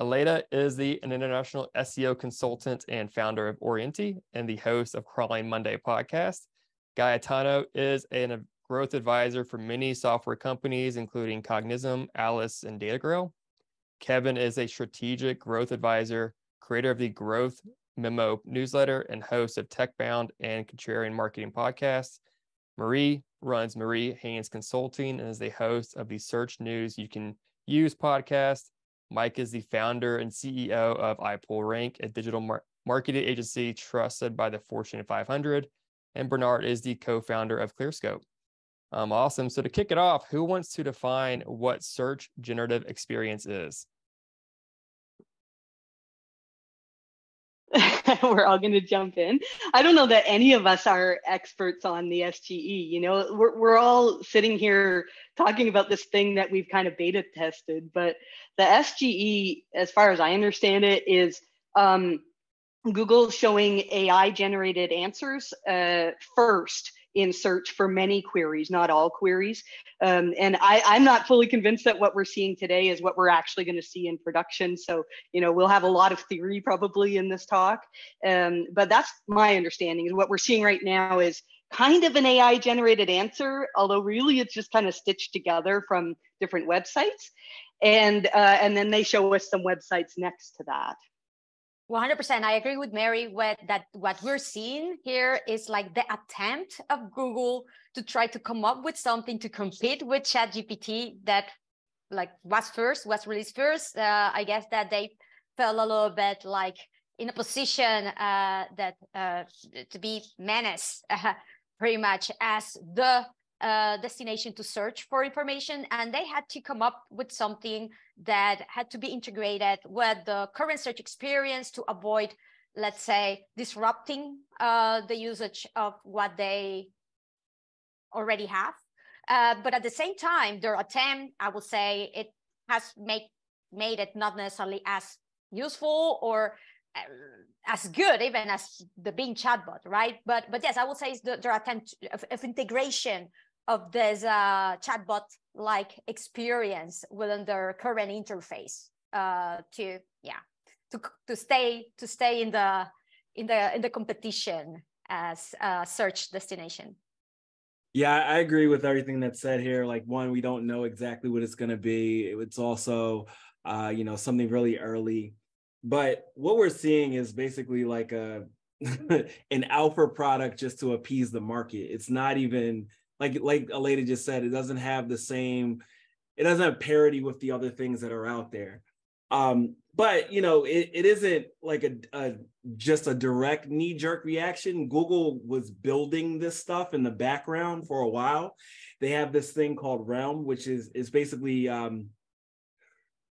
Aleyda is the an international SEO consultant and founder of Orainti and the host of Crawling Monday podcast. Gaetano is a growth advisor for many software companies, including Cognism, Alice, and DataGrow. Kevin is a strategic growth advisor, creator of the Growth Memo newsletter, and host of TechBound and Contrarian Marketing podcasts. Marie runs Marie Haynes Consulting and is the host of the Search News You Can Use podcast Mike is the founder and CEO of iPullRank, a digital mar- marketing agency trusted by the Fortune 500. And Bernard is the co founder of ClearScope. Um, awesome. So, to kick it off, who wants to define what search generative experience is? we're all going to jump in. I don't know that any of us are experts on the SGE. You know, we're, we're all sitting here talking about this thing that we've kind of beta tested, but the SGE, as far as I understand it, is um, Google showing AI generated answers uh, first in search for many queries, not all queries. Um, and I, I'm not fully convinced that what we're seeing today is what we're actually going to see in production. So, you know, we'll have a lot of theory probably in this talk. Um, but that's my understanding. And what we're seeing right now is kind of an AI generated answer, although really it's just kind of stitched together from different websites. And, uh, and then they show us some websites next to that. 100% i agree with Marie with that what we're seeing here is like the attempt of google to try to come up with something to compete with chat gpt that like was first was released first. Uh, i guess that they felt a little bit like in a position uh, that uh, to be menaced pretty much as the uh, destination to search for information and they had to come up with something that had to be integrated with the current search experience to avoid let's say disrupting uh, the usage of what they already have. Uh, but at the same time their attempt i would say it has made made it not necessarily as useful or uh, as good even as the Bing chatbot right? But but yes i would say it's the, their attempt of, of integration of this uh, chatbot like experience within their current interface uh, to yeah to, to stay to stay in the in the in the competition as a search destination. Yeah i agree with everything that's said here. Like one we don't know exactly what it's going to be. It's also uh, you know something really early. But what we're seeing is basically like a an alpha product just to appease the market. It's not even like like Aleyda just said, it doesn't have the same, it doesn't have parity with the other things that are out there. Um, but you know, it, it isn't like a, a just a direct knee jerk reaction. Google was building this stuff in the background for a while. They have this thing called Realm, which is is basically um,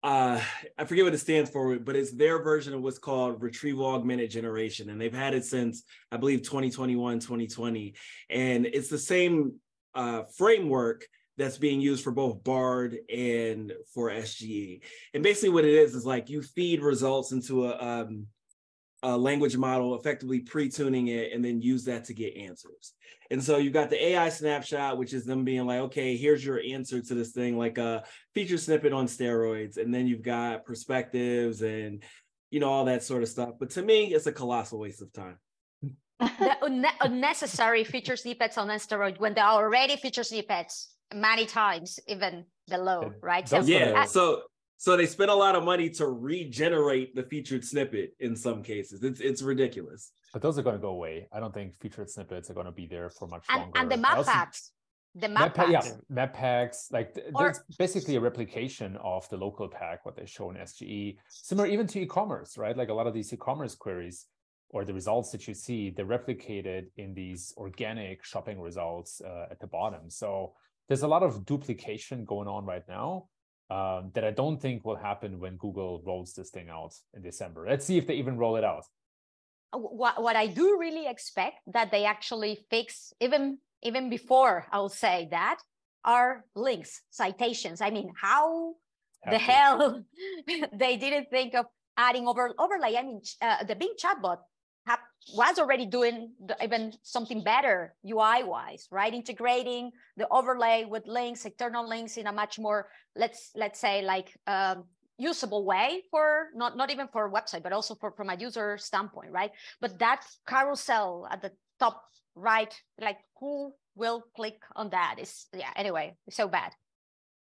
uh i forget what it stands for but it's their version of what's called retrieval augmented generation and they've had it since i believe 2021 2020 and it's the same uh, framework that's being used for both Bard and for SGE. And basically, what it is is like you feed results into a, um, a language model, effectively pre-tuning it, and then use that to get answers. And so you've got the AI snapshot, which is them being like, okay, here's your answer to this thing, like a feature snippet on steroids. And then you've got perspectives and you know all that sort of stuff. But to me, it's a colossal waste of time the unne- unnecessary feature snippets on steroid when there are already feature snippets many times even below, right? So yeah, so so they spend a lot of money to regenerate the featured snippet in some cases. It's it's ridiculous. But those are going to go away. I don't think featured snippets are going to be there for much and, longer. And the map packs. The map, map packs. Yeah, map packs. Like or, there's basically a replication of the local pack, what they show in SGE. Similar even to e-commerce, right? Like a lot of these e-commerce queries or the results that you see, they're replicated in these organic shopping results uh, at the bottom. So there's a lot of duplication going on right now um, that I don't think will happen when Google rolls this thing out in December. Let's see if they even roll it out. Uh, what, what I do really expect that they actually fix even even before I'll say that are links, citations. I mean, how Have the hell they didn't think of adding over overlay? I mean, uh, the Bing chatbot was already doing the, even something better UI wise, right? Integrating the overlay with links, external links in a much more let's let's say like um, usable way for not not even for a website but also for from a user standpoint right but that carousel at the top right like who will click on that is yeah anyway so bad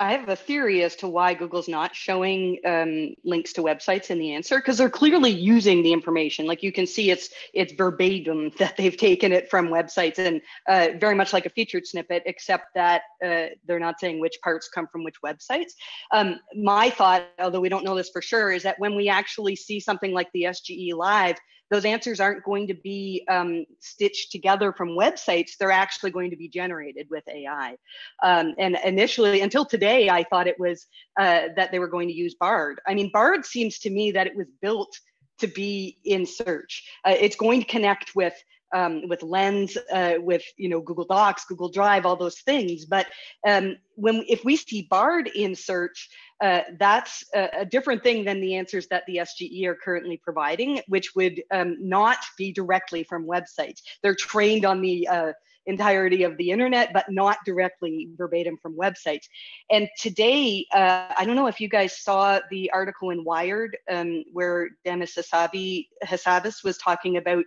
I have a theory as to why Google's not showing um, links to websites in the answer because they're clearly using the information. Like you can see, it's it's verbatim that they've taken it from websites, and uh, very much like a featured snippet, except that uh, they're not saying which parts come from which websites. Um, my thought, although we don't know this for sure, is that when we actually see something like the SGE Live, those answers aren't going to be um, stitched together from websites. They're actually going to be generated with AI. Um, and initially, until today, I thought it was uh, that they were going to use Bard. I mean, Bard seems to me that it was built to be in search. Uh, it's going to connect with um, with Lens, uh, with you know Google Docs, Google Drive, all those things. But um, when if we see Bard in search, uh, that's a, a, different thing than the answers that the SGE are currently providing, which would um, not be directly from websites. They're trained on the uh, entirety of the internet, but not directly verbatim from websites. And today, uh, I don't know if you guys saw the article in Wired um, where Demis Hassabis was talking about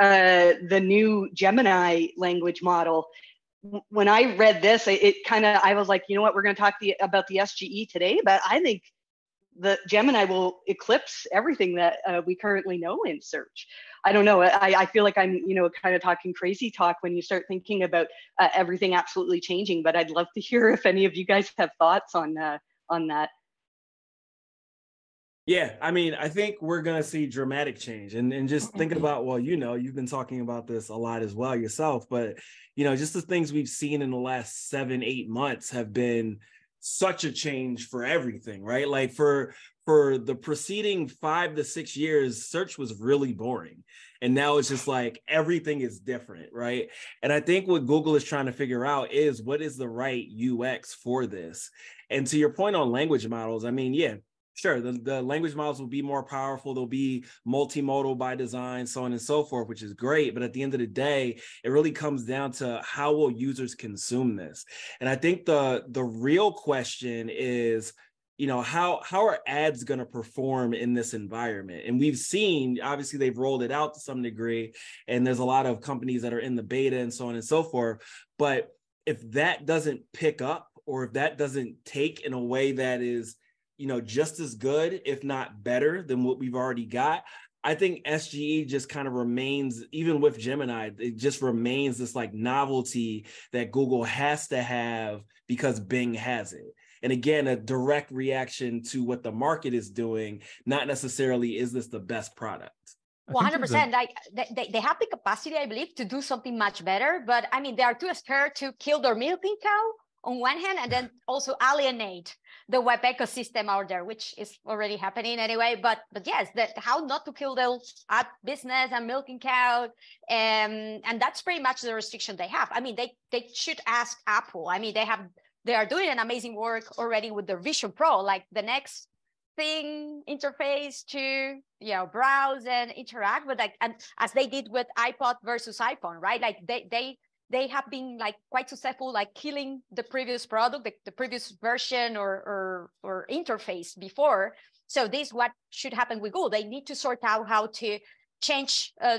uh, the new Gemini language model. When I read this, it, it kind of I was like, you know what, we're going to talk the, about the SGE today, but I think the Gemini will eclipse everything that uh, we currently know in search. I don't know. I, I feel like I'm, you know, kind of talking crazy talk when you start thinking about uh, everything absolutely changing. But I'd love to hear if any of you guys have thoughts on uh, on that. Yeah, I mean, I think we're gonna see dramatic change, and and just thinking mm-hmm. about, well, you know, you've been talking about this a lot as well yourself, but you know, just the things we've seen in the last seven, eight months have been such a change for everything, right? Like for for the preceding five to six years, search was really boring. And now it's just like everything is different, right? And I think what Google is trying to figure out is what is the right UX for this. And to your point on language models, I mean, yeah, sure the, the language models will be more powerful they'll be multimodal by design so on and so forth which is great but at the end of the day it really comes down to how will users consume this? And i think the the real question is you know how how are ads going to perform in this environment? And we've seen obviously they've rolled it out to some degree and there's a lot of companies that are in the beta and so on and so forth but if that doesn't pick up or if that doesn't take in a way that is you know, just as good, if not better than what we've already got. I think SGE just kind of remains, even with Gemini, it just remains this like novelty that Google has to have because Bing has it. And again, a direct reaction to what the market is doing, not necessarily is this the best product. 100% like they, they have the capacity i believe to do something much better but i mean they are too scared to kill their milking cow on one hand and then also alienate the web ecosystem out there which is already happening anyway. But but yes that how not to kill the ad business and milking cow um, and that's pretty much the restriction they have. I mean they they should ask apple. I mean they have they are doing an amazing work already with their vision pro like the next thing interface to you know browse and interact with like and as they did with ipod versus iphone right? Like they they they have been like quite successful like killing the previous product the, the previous version or, or or interface before. So this what should happen with google. They need to sort out how to change uh,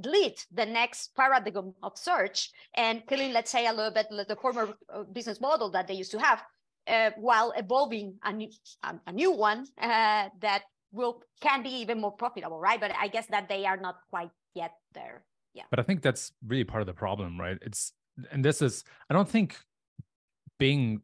delete the next paradigm of search and killing let's say a little bit the former uh, business model that they used to have uh, while evolving a new, a, new one uh, that will can be even more profitable right? But i guess that they are not quite yet there yeah. But i think that's really part of the problem right? It's and this is i don't think bing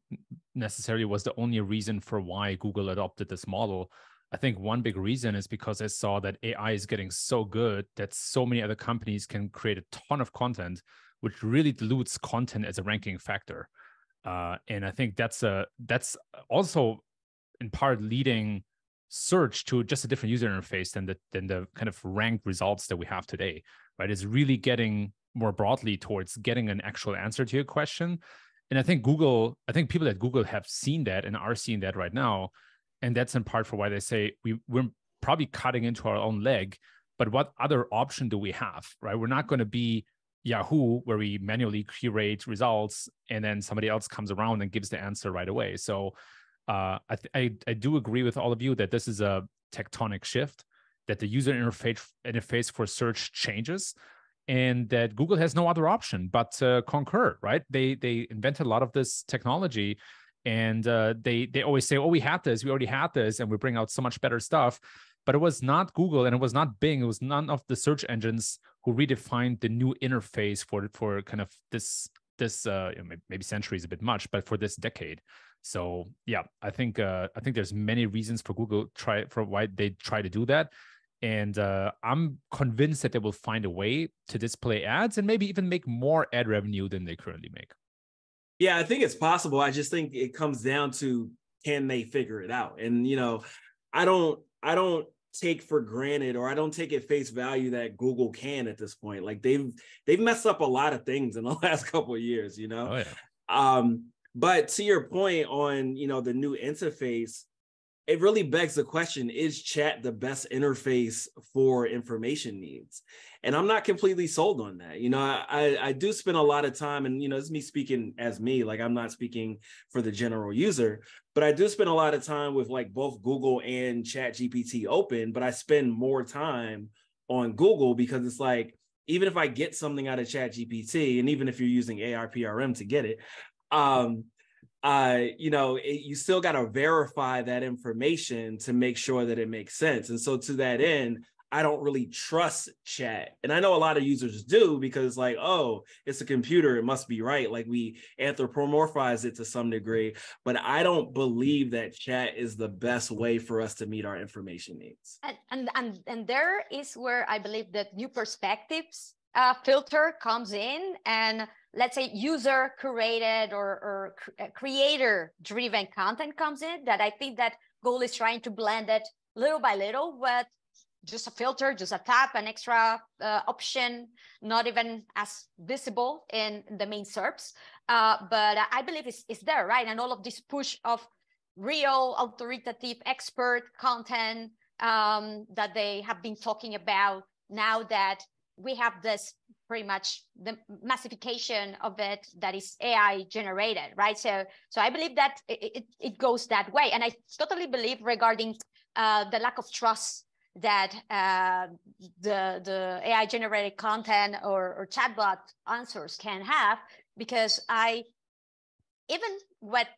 necessarily was the only reason for why google adopted this model. I think one big reason is because they saw that ai is getting so good that so many other companies can create a ton of content which really dilutes content as a ranking factor. Uh, and i think that's a that's also in part leading search to just a different user interface than the than the kind of ranked results that we have today right? Is really getting more broadly towards getting an actual answer to your question. And i think google i think people at google have seen that and are seeing that right now. And that's in part for why they say we, we're probably cutting into our own leg. But what other option do we have right? We're not going to be yahoo where we manually curate results and then somebody else comes around and gives the answer right away. So uh, I, th- I I do agree with all of you that this is a tectonic shift, that the user interface interface for search changes, and that Google has no other option but to concur. Right? They they invented a lot of this technology, and uh, they they always say, "Oh, we had this, we already had this, and we bring out so much better stuff." But it was not Google and it was not Bing. It was none of the search engines who redefined the new interface for for kind of this this uh, maybe century is a bit much, but for this decade. So yeah, I think uh, I think there's many reasons for Google try for why they try to do that, and uh, I'm convinced that they will find a way to display ads and maybe even make more ad revenue than they currently make. Yeah, I think it's possible. I just think it comes down to can they figure it out, and you know, I don't I don't take for granted or I don't take at face value that Google can at this point. Like they've they've messed up a lot of things in the last couple of years, you know. Oh, yeah. Um, but to your point on you know the new interface, it really begs the question: Is chat the best interface for information needs? And I'm not completely sold on that. You know, I I do spend a lot of time, and you know, it's me speaking as me. Like I'm not speaking for the general user, but I do spend a lot of time with like both Google and Chat GPT open. But I spend more time on Google because it's like even if I get something out of Chat GPT, and even if you're using AIPRM to get it, um, uh, you know, it, you still got to verify that information to make sure that it makes sense. And so to that end, I don't really trust chat. And I know a lot of users do because like, oh, it's a computer, it must be right. Like we anthropomorphize it to some degree, but I don't believe that chat is the best way for us to meet our information needs. And and and, and there is where I believe that new perspectives uh, filter comes in and let's say user curated or, or uh, creator driven content comes in that i think that google is trying to blend it little by little with just a filter just a tap an extra uh, option not even as visible in the main SERPs. Uh, but i believe it's, it's there right? And all of this push of real authoritative expert content um, that they have been talking about now that we have this pretty much the massification of it that is AI generated, right? So, so I believe that it, it, it goes that way. And I totally believe regarding uh, the lack of trust that uh, the, the AI generated content or, or chatbot answers can have, because I, even with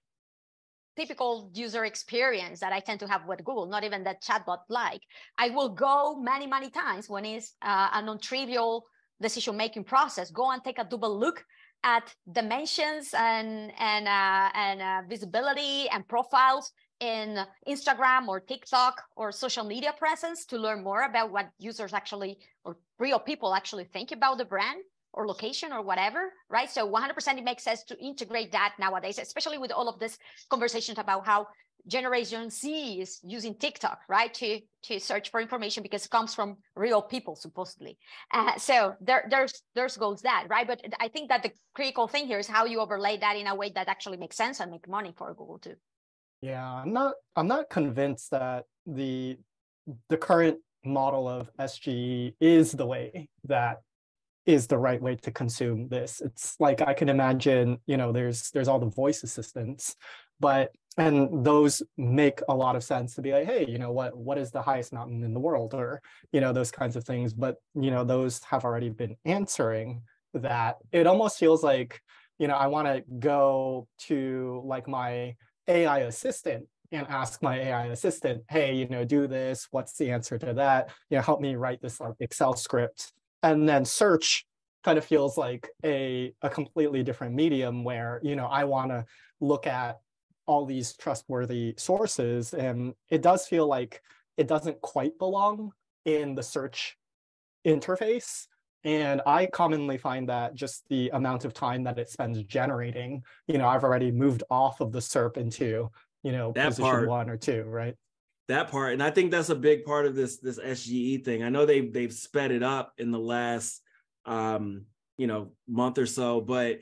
typical user experience that I tend to have with Google, not even that chatbot like. I will go many, many times when it's uh, a non-trivial decision making process, go and take a double look at dimensions and and uh, and uh, visibility and profiles in Instagram or TikTok or social media presence to learn more about what users actually or real people actually think about the brand or location or whatever, right? So 100% it makes sense to integrate that nowadays, especially with all of this conversations about how Generation Z is using TikTok, right, to to search for information because it comes from real people supposedly. Uh, so there, there's there's goes that, right? But I think that the critical thing here is how you overlay that in a way that actually makes sense and make money for Google too. Yeah, I'm not I'm not convinced that the the current model of SGE is the way that is the right way to consume this. It's like I can imagine, you know, there's there's all the voice assistants, but and those make a lot of sense to be like, hey, you know what, what is the highest mountain in the world, or you know those kinds of things. But you know those have already been answering that. It almost feels like, you know, I want to go to like my AI assistant and ask my AI assistant, hey, you know, do this. What's the answer to that? You know, help me write this like Excel script and then search kind of feels like a, a completely different medium where you know i want to look at all these trustworthy sources and it does feel like it doesn't quite belong in the search interface and i commonly find that just the amount of time that it spends generating you know i've already moved off of the serp into you know that position part. one or two right that part and i think that's a big part of this this sge thing i know they've they've sped it up in the last um you know month or so but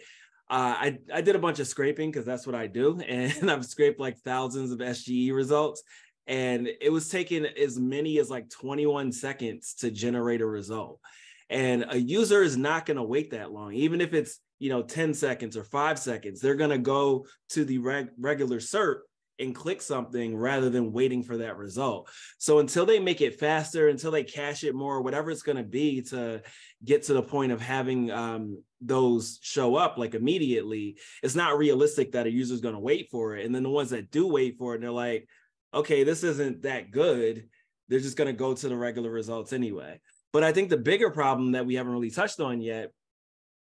uh, I, I did a bunch of scraping because that's what I do. And I've scraped like thousands of SGE results. And it was taking as many as like 21 seconds to generate a result. And a user is not going to wait that long, even if it's, you know, 10 seconds or five seconds. They're going to go to the reg- regular SERP and click something rather than waiting for that result. So until they make it faster, until they cache it more, whatever it's going to be to get to the point of having um, those show up like immediately, it's not realistic that a user is going to wait for it. And then the ones that do wait for it, they're like, okay, this isn't that good. They're just going to go to the regular results anyway. But I think the bigger problem that we haven't really touched on yet,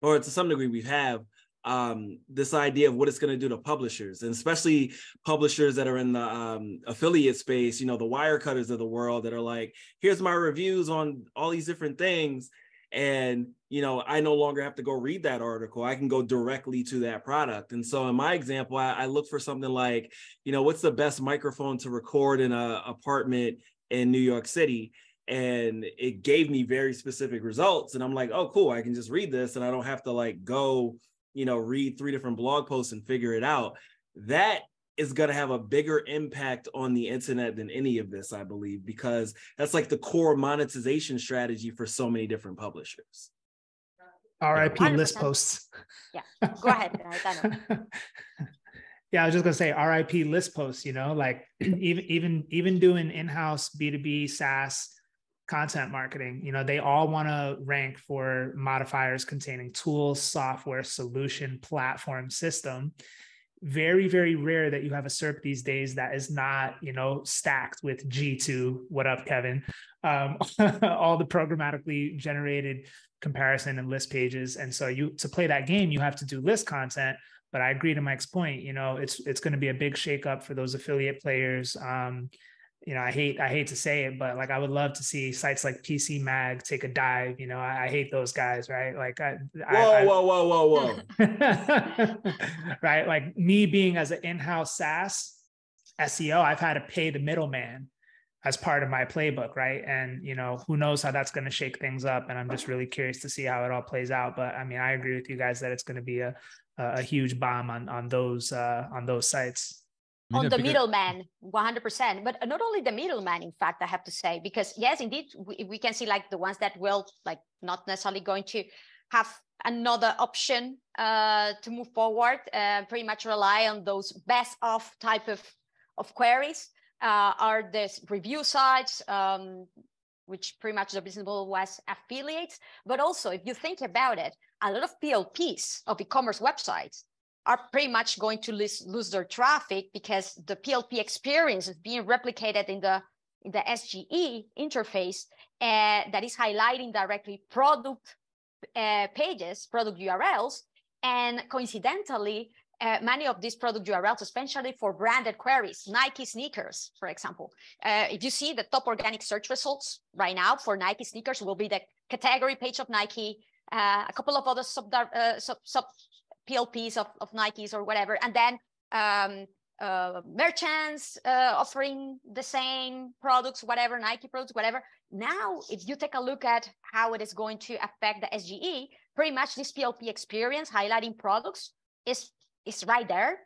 or to some degree we have, um, this idea of what it's going to do to publishers, and especially publishers that are in the um, affiliate space, you know, the Wirecutters of the world that are like, here's my reviews on all these different things. And, you know, I no longer have to go read that article. I can go directly to that product. And so in my example, I, I look for something like, you know, what's the best microphone to record in a apartment in New York City? and it gave me very specific results and i'm like oh cool i can just read this and i don't have to like go you know, read three different blog posts and figure it out. That is going to have a bigger impact on the internet than any of this, I believe, because that's like the core monetization strategy for so many different publishers. RIP list posts. Yeah, go ahead. yeah, I was just gonna say RIP list posts. You know, like even even even doing in-house B two B SaaS content marketing. You know they all want to rank for modifiers containing tools software solution platform system. Very very rare that you have a serp these days that is not you know stacked with g2 what up kevin? Um, all the programmatically generated comparison and list pages. And so you to play that game you have to do list content. But i agree to mike's point you know it's it's going to be a big shakeup for those affiliate players. Um, you know, I hate I hate to say it, but like I would love to see sites like PC Mag take a dive. You know, I, I hate those guys, right? Like, I, whoa, I, whoa, whoa, whoa, whoa, right? Like me being as an in-house SaaS SEO, I've had to pay the middleman as part of my playbook, right? And you know, who knows how that's going to shake things up? And I'm just really curious to see how it all plays out. But I mean, I agree with you guys that it's going to be a a huge bomb on on those uh, on those sites on the middleman 100% but not only the middleman in fact i have to say because yes indeed we, we can see like the ones that will like not necessarily going to have another option uh, to move forward uh, pretty much rely on those best of type of of queries uh, are this review sites um, which pretty much the business model was affiliates. But also if you think about it a lot of plps of e-commerce websites are pretty much going to lose, lose their traffic because the PLP experience is being replicated in the in the SGE interface uh, that is highlighting directly product uh, pages, product URLs, and coincidentally, uh, many of these product URLs, especially for branded queries, Nike sneakers, for example. Uh, if you see the top organic search results right now for Nike sneakers will be the category page of Nike, uh, a couple of other sub, uh, sub, sub PLPs of, of Nikes or whatever, and then um, uh, merchants uh, offering the same products, whatever, Nike products, whatever. Now, if you take a look at how it is going to affect the SGE, pretty much this PLP experience highlighting products is, is right there.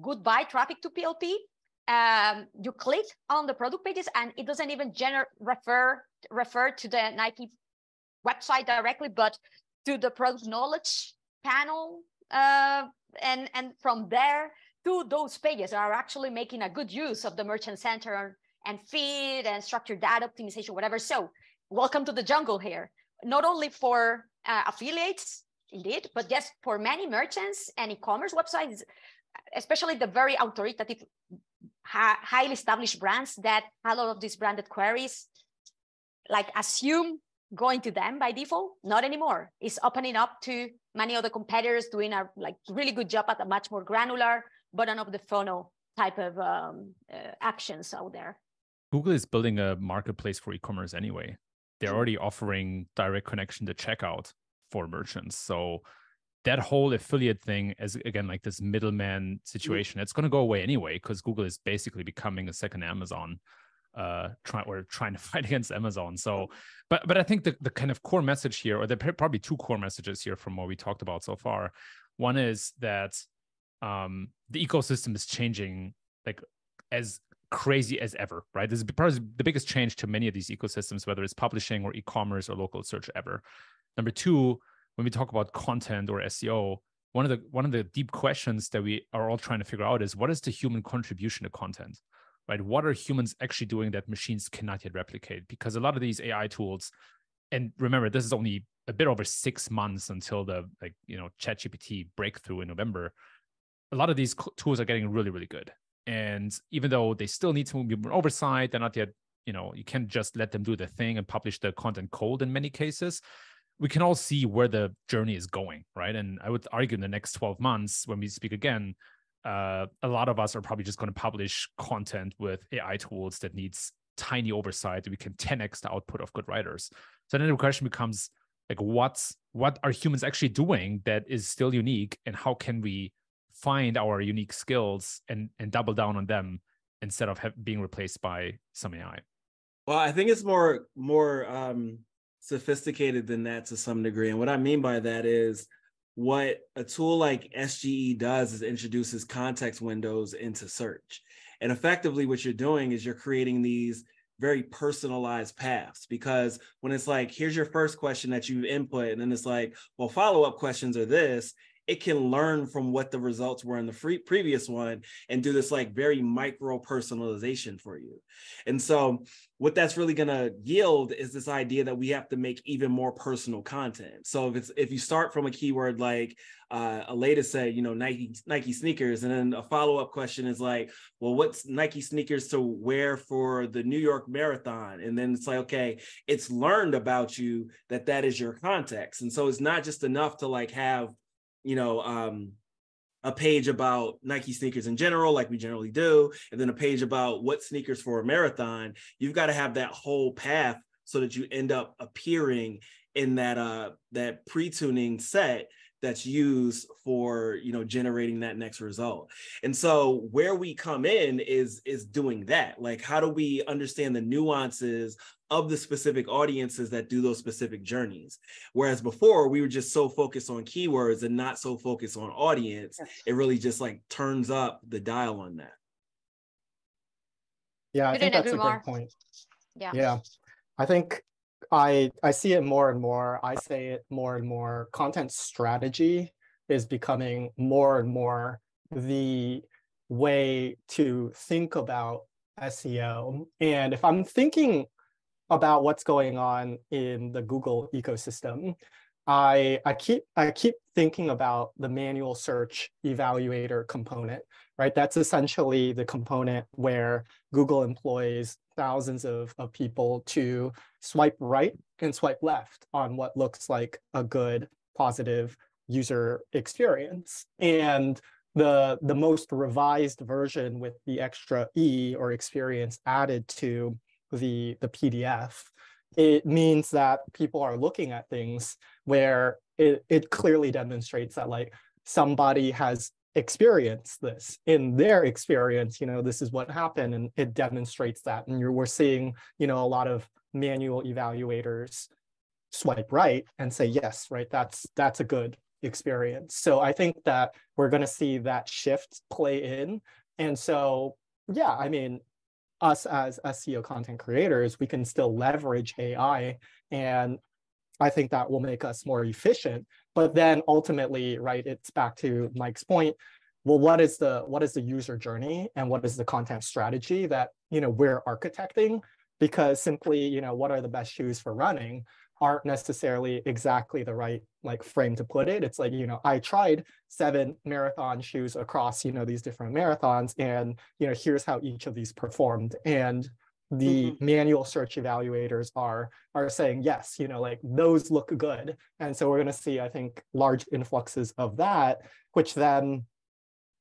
Goodbye traffic to PLP. Um, you click on the product pages and it doesn't even gener- refer refer to the Nike website directly, but to the product knowledge panel uh, and, and from there to those pages are actually making a good use of the merchant center and feed and structured data optimization, whatever. So welcome to the jungle here. Not only for uh, affiliates, indeed, but yes, for many merchants and e-commerce websites, especially the very authoritative, highly established brands that a lot of these branded queries like assume going to them by default? Not anymore. It's opening up to many other competitors doing a like really good job at a much more granular bottom of the funnel type of um, uh, actions out there. Google is building a marketplace for e-commerce anyway. They're mm-hmm. already offering direct connection to checkout for merchants. So that whole affiliate thing is again like this middleman mm-hmm. situation it's going to go away anyway because google is basically becoming a second amazon uh trying or trying to fight against amazon. So but but i think the, the kind of core message here or there are probably two core messages here from what we talked about so far. One is that um the ecosystem is changing like as crazy as ever right? This is probably the biggest change to many of these ecosystems whether it's publishing or e-commerce or local search ever. Number two when we talk about content or seo one of the one of the deep questions that we are all trying to figure out is what is the human contribution to content right? What are humans actually doing that machines cannot yet replicate? Because a lot of these ai tools and remember this is only a bit over six months until the like you know chat gpt breakthrough in november. A lot of these tools are getting really really good. And even though they still need some oversight they're not yet you know you can't just let them do the thing and publish the content cold in many cases. We can all see where the journey is going right? And i would argue in the next 12 months when we speak again uh, a lot of us are probably just going to publish content with ai tools that needs tiny oversight we can 10x the output of good writers. So then the question becomes like what's what are humans actually doing that is still unique and how can we find our unique skills and and double down on them instead of have, being replaced by some ai well i think it's more more um sophisticated than that to some degree. And what i mean by that is what a tool like sge does is introduces context windows into search. And effectively what you're doing is you're creating these very personalized paths because when it's like here's your first question that you've input and then it's like well follow-up questions are this it can learn from what the results were in the free previous one and do this like very micro personalization for you. And so what that's really going to yield is this idea that we have to make even more personal content. So if it's if you start from a keyword like uh, Aleyda said, you know, Nike Nike sneakers, and then a follow up question is like, well, what's Nike sneakers to wear for the New York Marathon? And then it's like, okay, it's learned about you that that is your context, and so it's not just enough to like have you know, um, a page about Nike sneakers in general, like we generally do, and then a page about what sneakers for a marathon. You've got to have that whole path so that you end up appearing in that uh that pre-tuning set that's used for you know generating that next result. And so where we come in is is doing that. Like how do we understand the nuances of the specific audiences that do those specific journeys? Whereas before we were just so focused on keywords and not so focused on audience it really just like turns up the dial on that. Yeah i think that's a good point. Yeah. Yeah. I think I I see it more and more. I say it more and more. Content strategy is becoming more and more the way to think about SEO. And if I'm thinking about what's going on in the Google ecosystem, I I keep I keep thinking about the manual search evaluator component, right? That's essentially the component where Google employs thousands of, of people to swipe right and swipe left on what looks like a good, positive user experience. And the, the most revised version with the extra E or experience added to the, the PDF, it means that people are looking at things where it, it clearly demonstrates that like somebody has experience this. In their experience you know this is what happened and it demonstrates that. And you're we're seeing you know a lot of manual evaluators swipe right and say yes right? That's that's a good experience. So i think that we're going to see that shift play in. And so yeah i mean us as seo content creators we can still leverage ai and i think that will make us more efficient but then ultimately, right, it's back to Mike's point. Well, what is the what is the user journey and what is the content strategy that you know we're architecting? Because simply, you know, what are the best shoes for running aren't necessarily exactly the right like frame to put it. It's like, you know, I tried seven marathon shoes across, you know, these different marathons and, you know, here's how each of these performed. And the mm-hmm. manual search evaluators are are saying yes you know like those look good and so we're going to see i think large influxes of that which then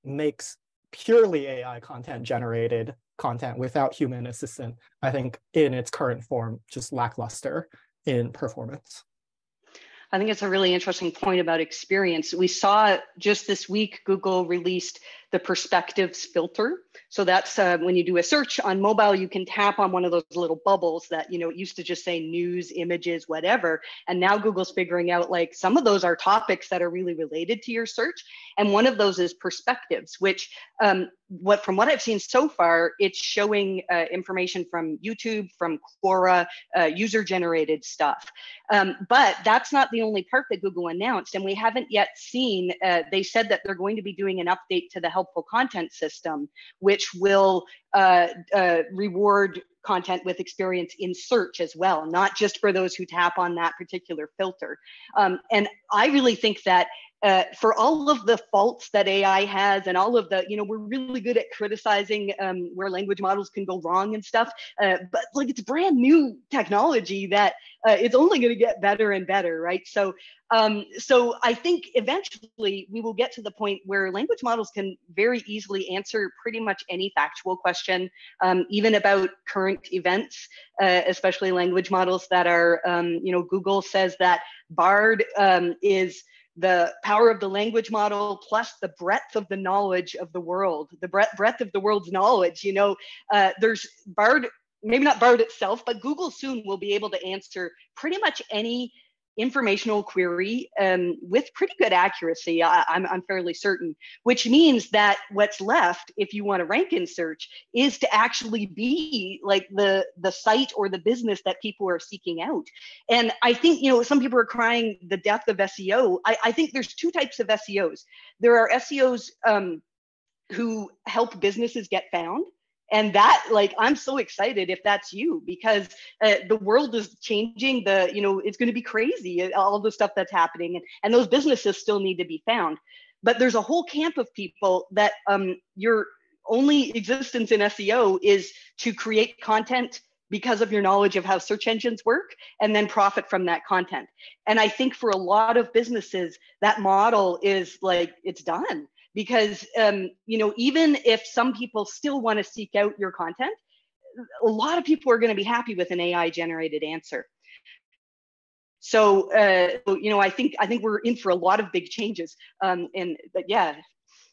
makes purely ai content generated content without human assistant i think in its current form just lackluster in performance I think it's a really interesting point about experience. We saw just this week, Google released the perspectives filter, so that's uh, when you do a search on mobile, you can tap on one of those little bubbles that, you know, it used to just say news, images, whatever. And now Google's figuring out like some of those are topics that are really related to your search. And one of those is perspectives, which um, what from what I've seen so far, it's showing uh, information from YouTube, from Quora, uh, user generated stuff. Um, but that's not the only part that Google announced. And we haven't yet seen, uh, they said that they're going to be doing an update to the helpful content system, which will uh, uh, reward content with experience in search as well, not just for those who tap on that particular filter. Um, and I really think that uh, for all of the faults that AI has and all of the, you know, we're really good at criticizing um, where language models can go wrong and stuff. Uh, but like it's brand new technology that uh, it's only going to get better and better, right? So, um, so I think eventually we will get to the point where language models can very easily answer pretty much any factual question, um, even about current events, uh, especially language models that are, um, you know, Google says that Bard um, is the power of the language model plus the breadth of the knowledge of the world the breadth, breadth of the world's knowledge you know uh, there's bard maybe not bard itself but google soon will be able to answer pretty much any informational query um, with pretty good accuracy, I, I'm, I'm fairly certain, which means that what's left, if you want to rank in search, is to actually be like the, the site or the business that people are seeking out. And I think, you know, some people are crying the death of SEO. I, I think there's two types of SEOs. There are SEOs um, who help businesses get found and that like i'm so excited if that's you because uh, the world is changing the you know it's going to be crazy uh, all the stuff that's happening and, and those businesses still need to be found. But there's a whole camp of people that um, your only existence in seo is to create content because of your knowledge of how search engines work and then profit from that content. And i think for a lot of businesses that model is like it's done because um, you know even if some people still want to seek out your content a lot of people are going to be happy with an ai generated answer. So uh, you know i think i think we're in for a lot of big changes um, and but yeah.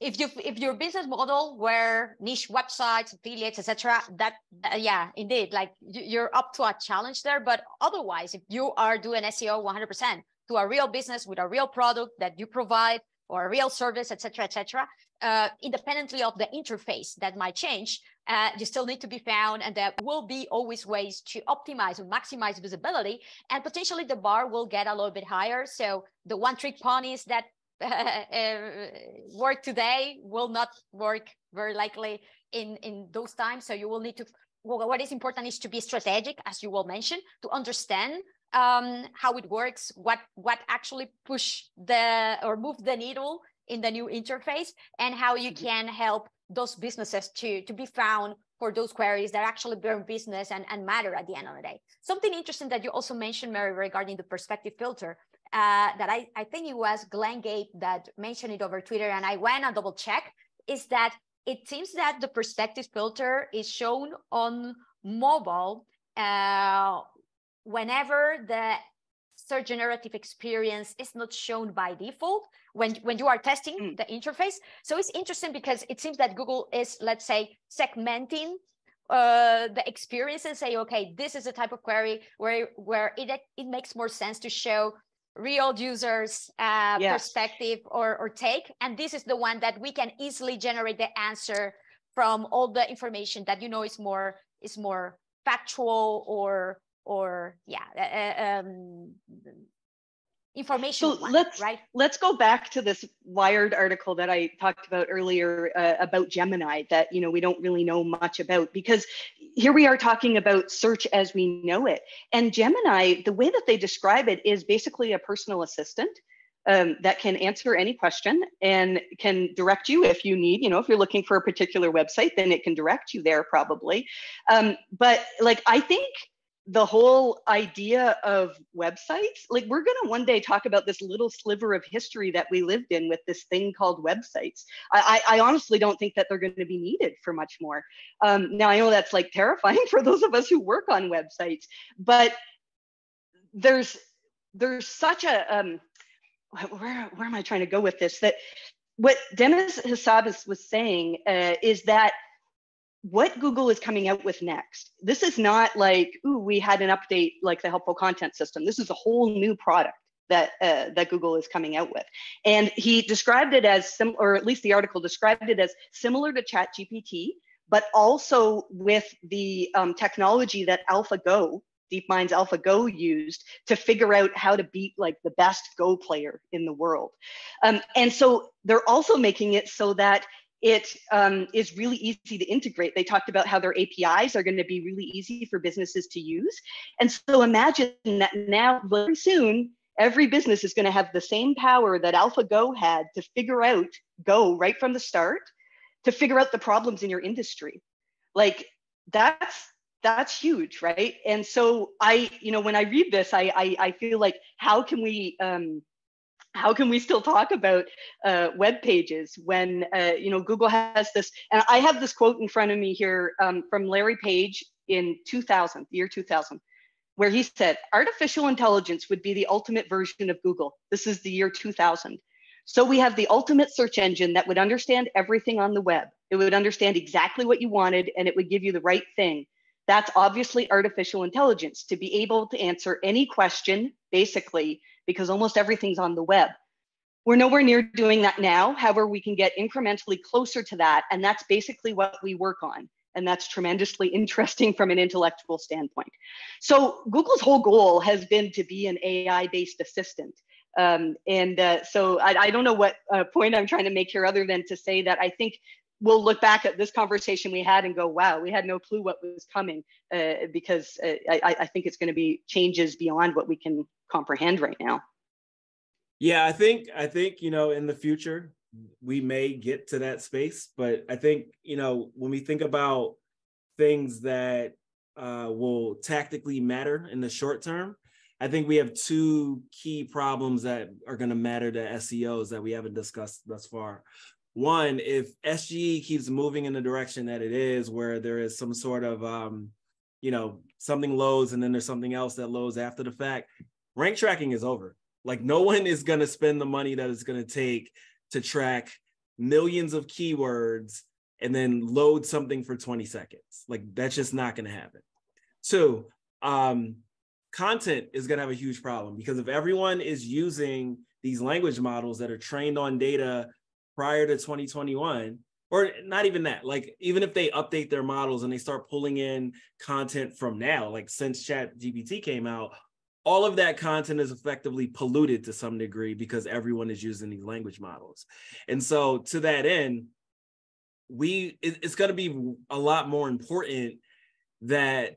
If you if your business model were niche websites affiliates etc that uh, yeah indeed like you're up to a challenge there but otherwise if you are doing seo 100% to a real business with a real product that you provide or real service, etc., etc. Uh, independently of the interface that might change, uh, you still need to be found, and there will be always ways to optimize and maximize visibility, and potentially the bar will get a little bit higher. So the one-trick ponies that uh, work today will not work very likely in in those times. So you will need to. Well, what is important is to be strategic, as you will mention, to understand um, how it works, what what actually push the or move the needle in the new interface, and how you mm-hmm. can help those businesses to to be found for those queries that actually burn business and, and matter at the end of the day. Something interesting that you also mentioned, Marie, regarding the perspective filter, uh, that I, I think it was Glenn Gabe that mentioned it over Twitter, and I went and double check, is that it seems that the perspective filter is shown on mobile uh, whenever the search generative experience is not shown by default when, when you are testing mm. the interface. So it's interesting because it seems that Google is, let's say, segmenting uh, the experience and say, okay, this is a type of query where, where it, it makes more sense to show real users uh, yes. perspective or, or take. And this is the one that we can easily generate the answer from all the information that you know is more is more factual or or yeah uh, um, information so one, let's right? let's go back to this wired article that i talked about earlier uh, about gemini that you know we don't really know much about because here we are talking about search as we know it. And gemini the way that they describe it is basically a personal assistant um, that can answer any question and can direct you if you need you know if you're looking for a particular website then it can direct you there probably. Um, but like i think the whole idea of websites like we're going to one day talk about this little sliver of history that we lived in with this thing called websites. I, I honestly don't think that they're going to be needed for much more. Um, now i know that's like terrifying for those of us who work on websites but there's there's such a um, where, where am i trying to go with this? That what demis hassabis was saying uh, is that what Google is coming out with next. This is not like, ooh, we had an update like the helpful content system. This is a whole new product that uh, that Google is coming out with. And he described it as sim, or at least the article described it as similar to ChatGPT, but also with the um, technology that AlphaGo, DeepMind's AlphaGo used to figure out how to beat like the best Go player in the world. Um, and so they're also making it so that it um, is really easy to integrate. They talked about how their APIs are going to be really easy for businesses to use. And so imagine that now, very soon, every business is going to have the same power that AlphaGo had to figure out Go right from the start, to figure out the problems in your industry. Like that's that's huge, right? And so I, you know, when I read this, I I, I feel like how can we um, how can we still talk about uh, web pages when uh, you know Google has this? And I have this quote in front of me here um, from Larry Page in 2000, year 2000, where he said, "Artificial intelligence would be the ultimate version of Google." This is the year 2000. So we have the ultimate search engine that would understand everything on the web. It would understand exactly what you wanted, and it would give you the right thing. That's obviously artificial intelligence to be able to answer any question, basically because almost everything's on the web. We're nowhere near doing that now. However, we can get incrementally closer to that. And that's basically what we work on. And that's tremendously interesting from an intellectual standpoint. So, Google's whole goal has been to be an AI based assistant. Um, and uh, so, I, I, don't know what uh, point I'm trying to make here other than to say that I think we'll look back at this conversation we had and go, wow, we had no clue what was coming uh, because uh, I, I, think it's going to be changes beyond what we can comprehend right now. Yeah, I think I think you know in the future we may get to that space, but I think you know when we think about things that uh, will tactically matter in the short term, I think we have two key problems that are going to matter to SEOs that we haven't discussed thus far. One, if SGE keeps moving in the direction that it is, where there is some sort of um, you know something loads and then there's something else that loads after the fact rank tracking is over. Like no one is going to spend the money that it's going to take to track millions of keywords and then load something for 20 seconds. Like that's just not going to happen. Two, um, content is going to have a huge problem because if everyone is using these language models that are trained on data prior to 2021, or not even that, like even if they update their models and they start pulling in content from now, like since Chat GPT came out, all of that content is effectively polluted to some degree because everyone is using these language models. And so to that end, we it's going to be a lot more important that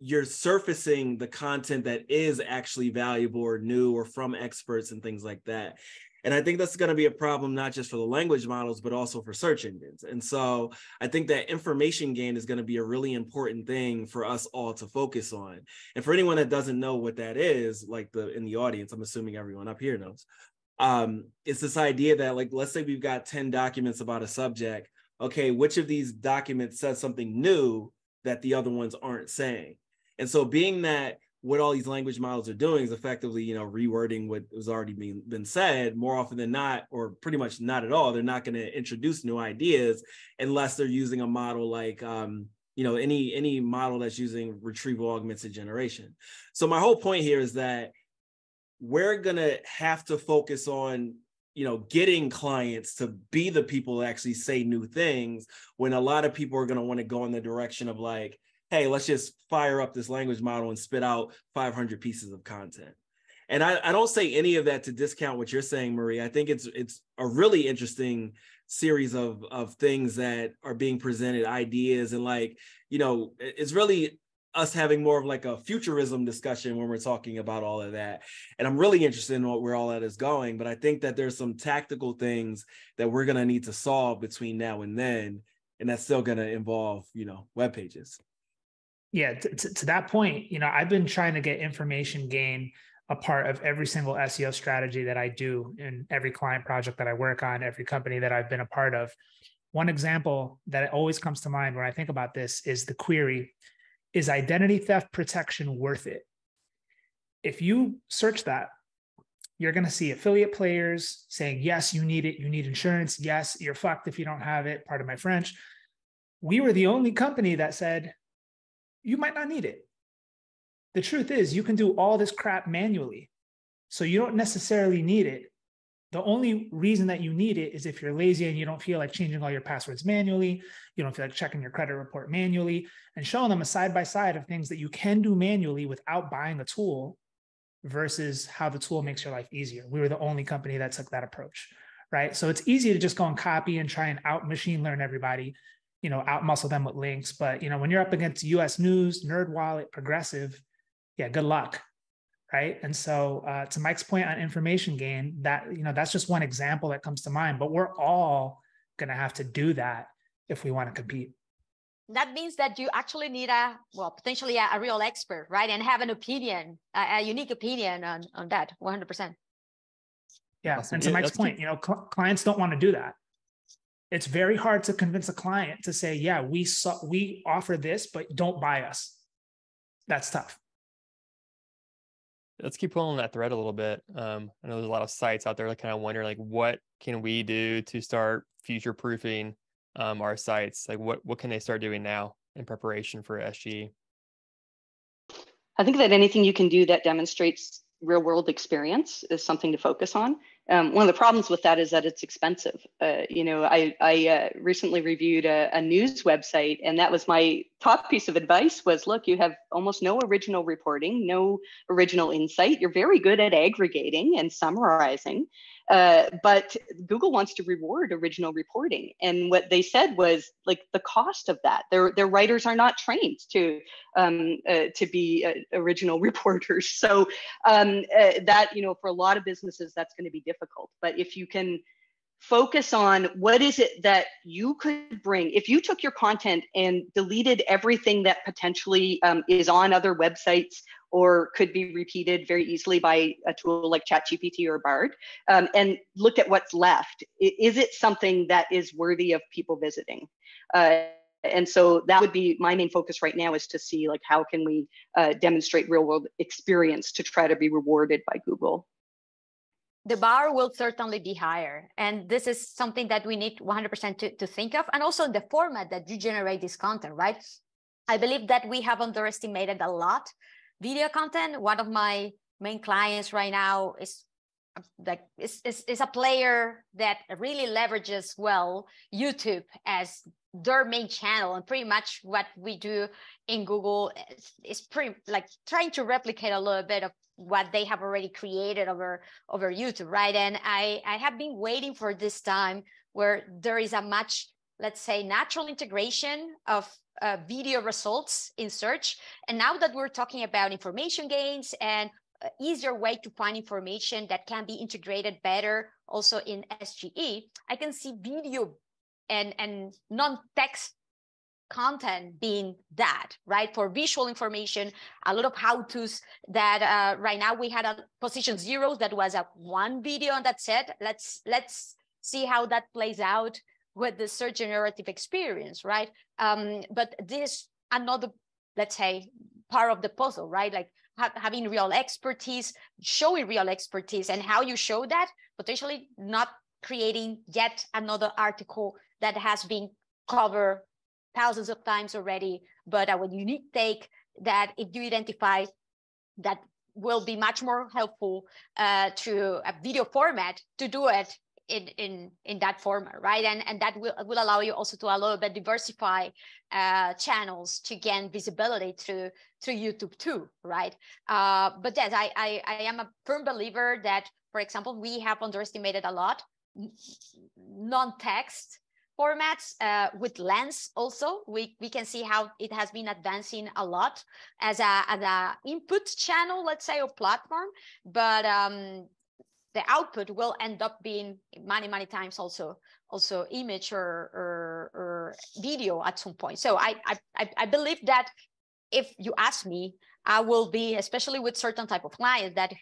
you're surfacing the content that is actually valuable or new or from experts and things like that and I think that's going to be a problem, not just for the language models, but also for search engines. And so I think that information gain is going to be a really important thing for us all to focus on. And for anyone that doesn't know what that is, like the in the audience, I'm assuming everyone up here knows. Um, it's this idea that, like, let's say we've got 10 documents about a subject. Okay, which of these documents says something new that the other ones aren't saying? And so being that what all these language models are doing is effectively, you know, rewording what was already being been said more often than not, or pretty much not at all. They're not going to introduce new ideas unless they're using a model like, um, you know, any any model that's using retrieval augmented generation. So my whole point here is that we're going to have to focus on you know getting clients to be the people that actually say new things when a lot of people are going to want to go in the direction of like hey, let's just fire up this language model and spit out 500 pieces of content. And I, I don't say any of that to discount what you're saying, Marie. I think it's it's a really interesting series of of things that are being presented, ideas, and like you know, it's really us having more of like a futurism discussion when we're talking about all of that. And I'm really interested in what where all that is going. But I think that there's some tactical things that we're gonna need to solve between now and then, and that's still gonna involve you know web pages yeah to, to, that point you know i've been trying to get information gain a part of every single seo strategy that i do in every client project that i work on every company that i've been a part of. One example that always comes to mind when i think about this is the query is identity theft protection worth it? If you search that you're going to see affiliate players saying yes you need it you need insurance. Yes you're fucked if you don't have it part of my french. We were the only company that said, you might not need it. The truth is, you can do all this crap manually. So you don't necessarily need it. The only reason that you need it is if you're lazy and you don't feel like changing all your passwords manually, you don't feel like checking your credit report manually, and showing them a side by side of things that you can do manually without buying a tool versus how the tool makes your life easier. We were the only company that took that approach, right? So it's easy to just go and copy and try and out machine learn everybody, you know, out muscle them with links. But you know, when you're up against US News, NerdWallet, Progressive, yeah, good luck, right? And so uh, to Mike's point on information gain, that you know, that's just one example that comes to mind. But we're all going to have to do that if we want to compete that means that you actually need a well potentially a, a real expert right and have an opinion a, a, unique opinion on on that 100% yeah awesome. and to mike's point you know cl- clients don't want to do that it's very hard to convince a client to say yeah we saw we offer this but don't buy us that's tough let's keep pulling that thread a little bit um, i know there's a lot of sites out there that kind of wonder like what can we do to start future proofing um, our sites? Like what what can they start doing now in preparation for SGE? I think that anything you can do that demonstrates real world experience is something to focus on. Um, one of the problems with that is that it's expensive. Uh, you know, I, I uh, recently reviewed a, a, news website, and that was my top piece of advice: was look, you have almost no original reporting, no original insight. You're very good at aggregating and summarizing, uh, but Google wants to reward original reporting, and what they said was like the cost of that. Their their writers are not trained to um, uh, to be uh, original reporters, so um, uh, that you know for a lot of businesses that's going to be difficult. But if you can focus on what is it that you could bring if you took your content and deleted everything that potentially um, is on other websites or could be repeated very easily by a tool like ChatGPT or Bard, um, and looked at what's left. Is it something that is worthy of people visiting? Uh, and so that would be my main focus right now is to see like how can we uh, demonstrate real world experience to try to be rewarded by Google the bar will certainly be higher. And this is something that we need 100% to, to think of. And also the format that you generate this content, right? I believe that we have underestimated a lot video content. One of my main clients right now is like is, is, is a player that really leverages well YouTube as their main channel and pretty much what we do in Google is, is pretty like trying to replicate a little bit of what they have already created over over YouTube, right? And I I have been waiting for this time where there is a much let's say natural integration of uh, video results in search. And now that we're talking about information gains and easier way to find information that can be integrated better also in SGE, I can see video and, and non-text content being that, right? For visual information, a lot of how-tos that uh, right now we had a position zero that was a one video and that's it. Let's let's see how that plays out with the search generative experience, right? Um, but this another, let's say, part of the puzzle, right? Like ha- having real expertise, showing real expertise, and how you show that potentially not creating yet another article that has been covered thousands of times already, but our unique take that if you identify that will be much more helpful uh, to a video format to do it in in in that format right? And and that will will allow you also to a little bit diversify uh, channels to gain visibility through through youtube too right? Uh, but yes I, I i am a firm believer that for example we have underestimated a lot non-text formats uh, with lens also. We we can see how it has been advancing a lot as a as a input channel let's say or platform. But um the output will end up being many many times also also image or or, or video at some point. So I, I i believe that if you ask me i will be especially with certain type of clients that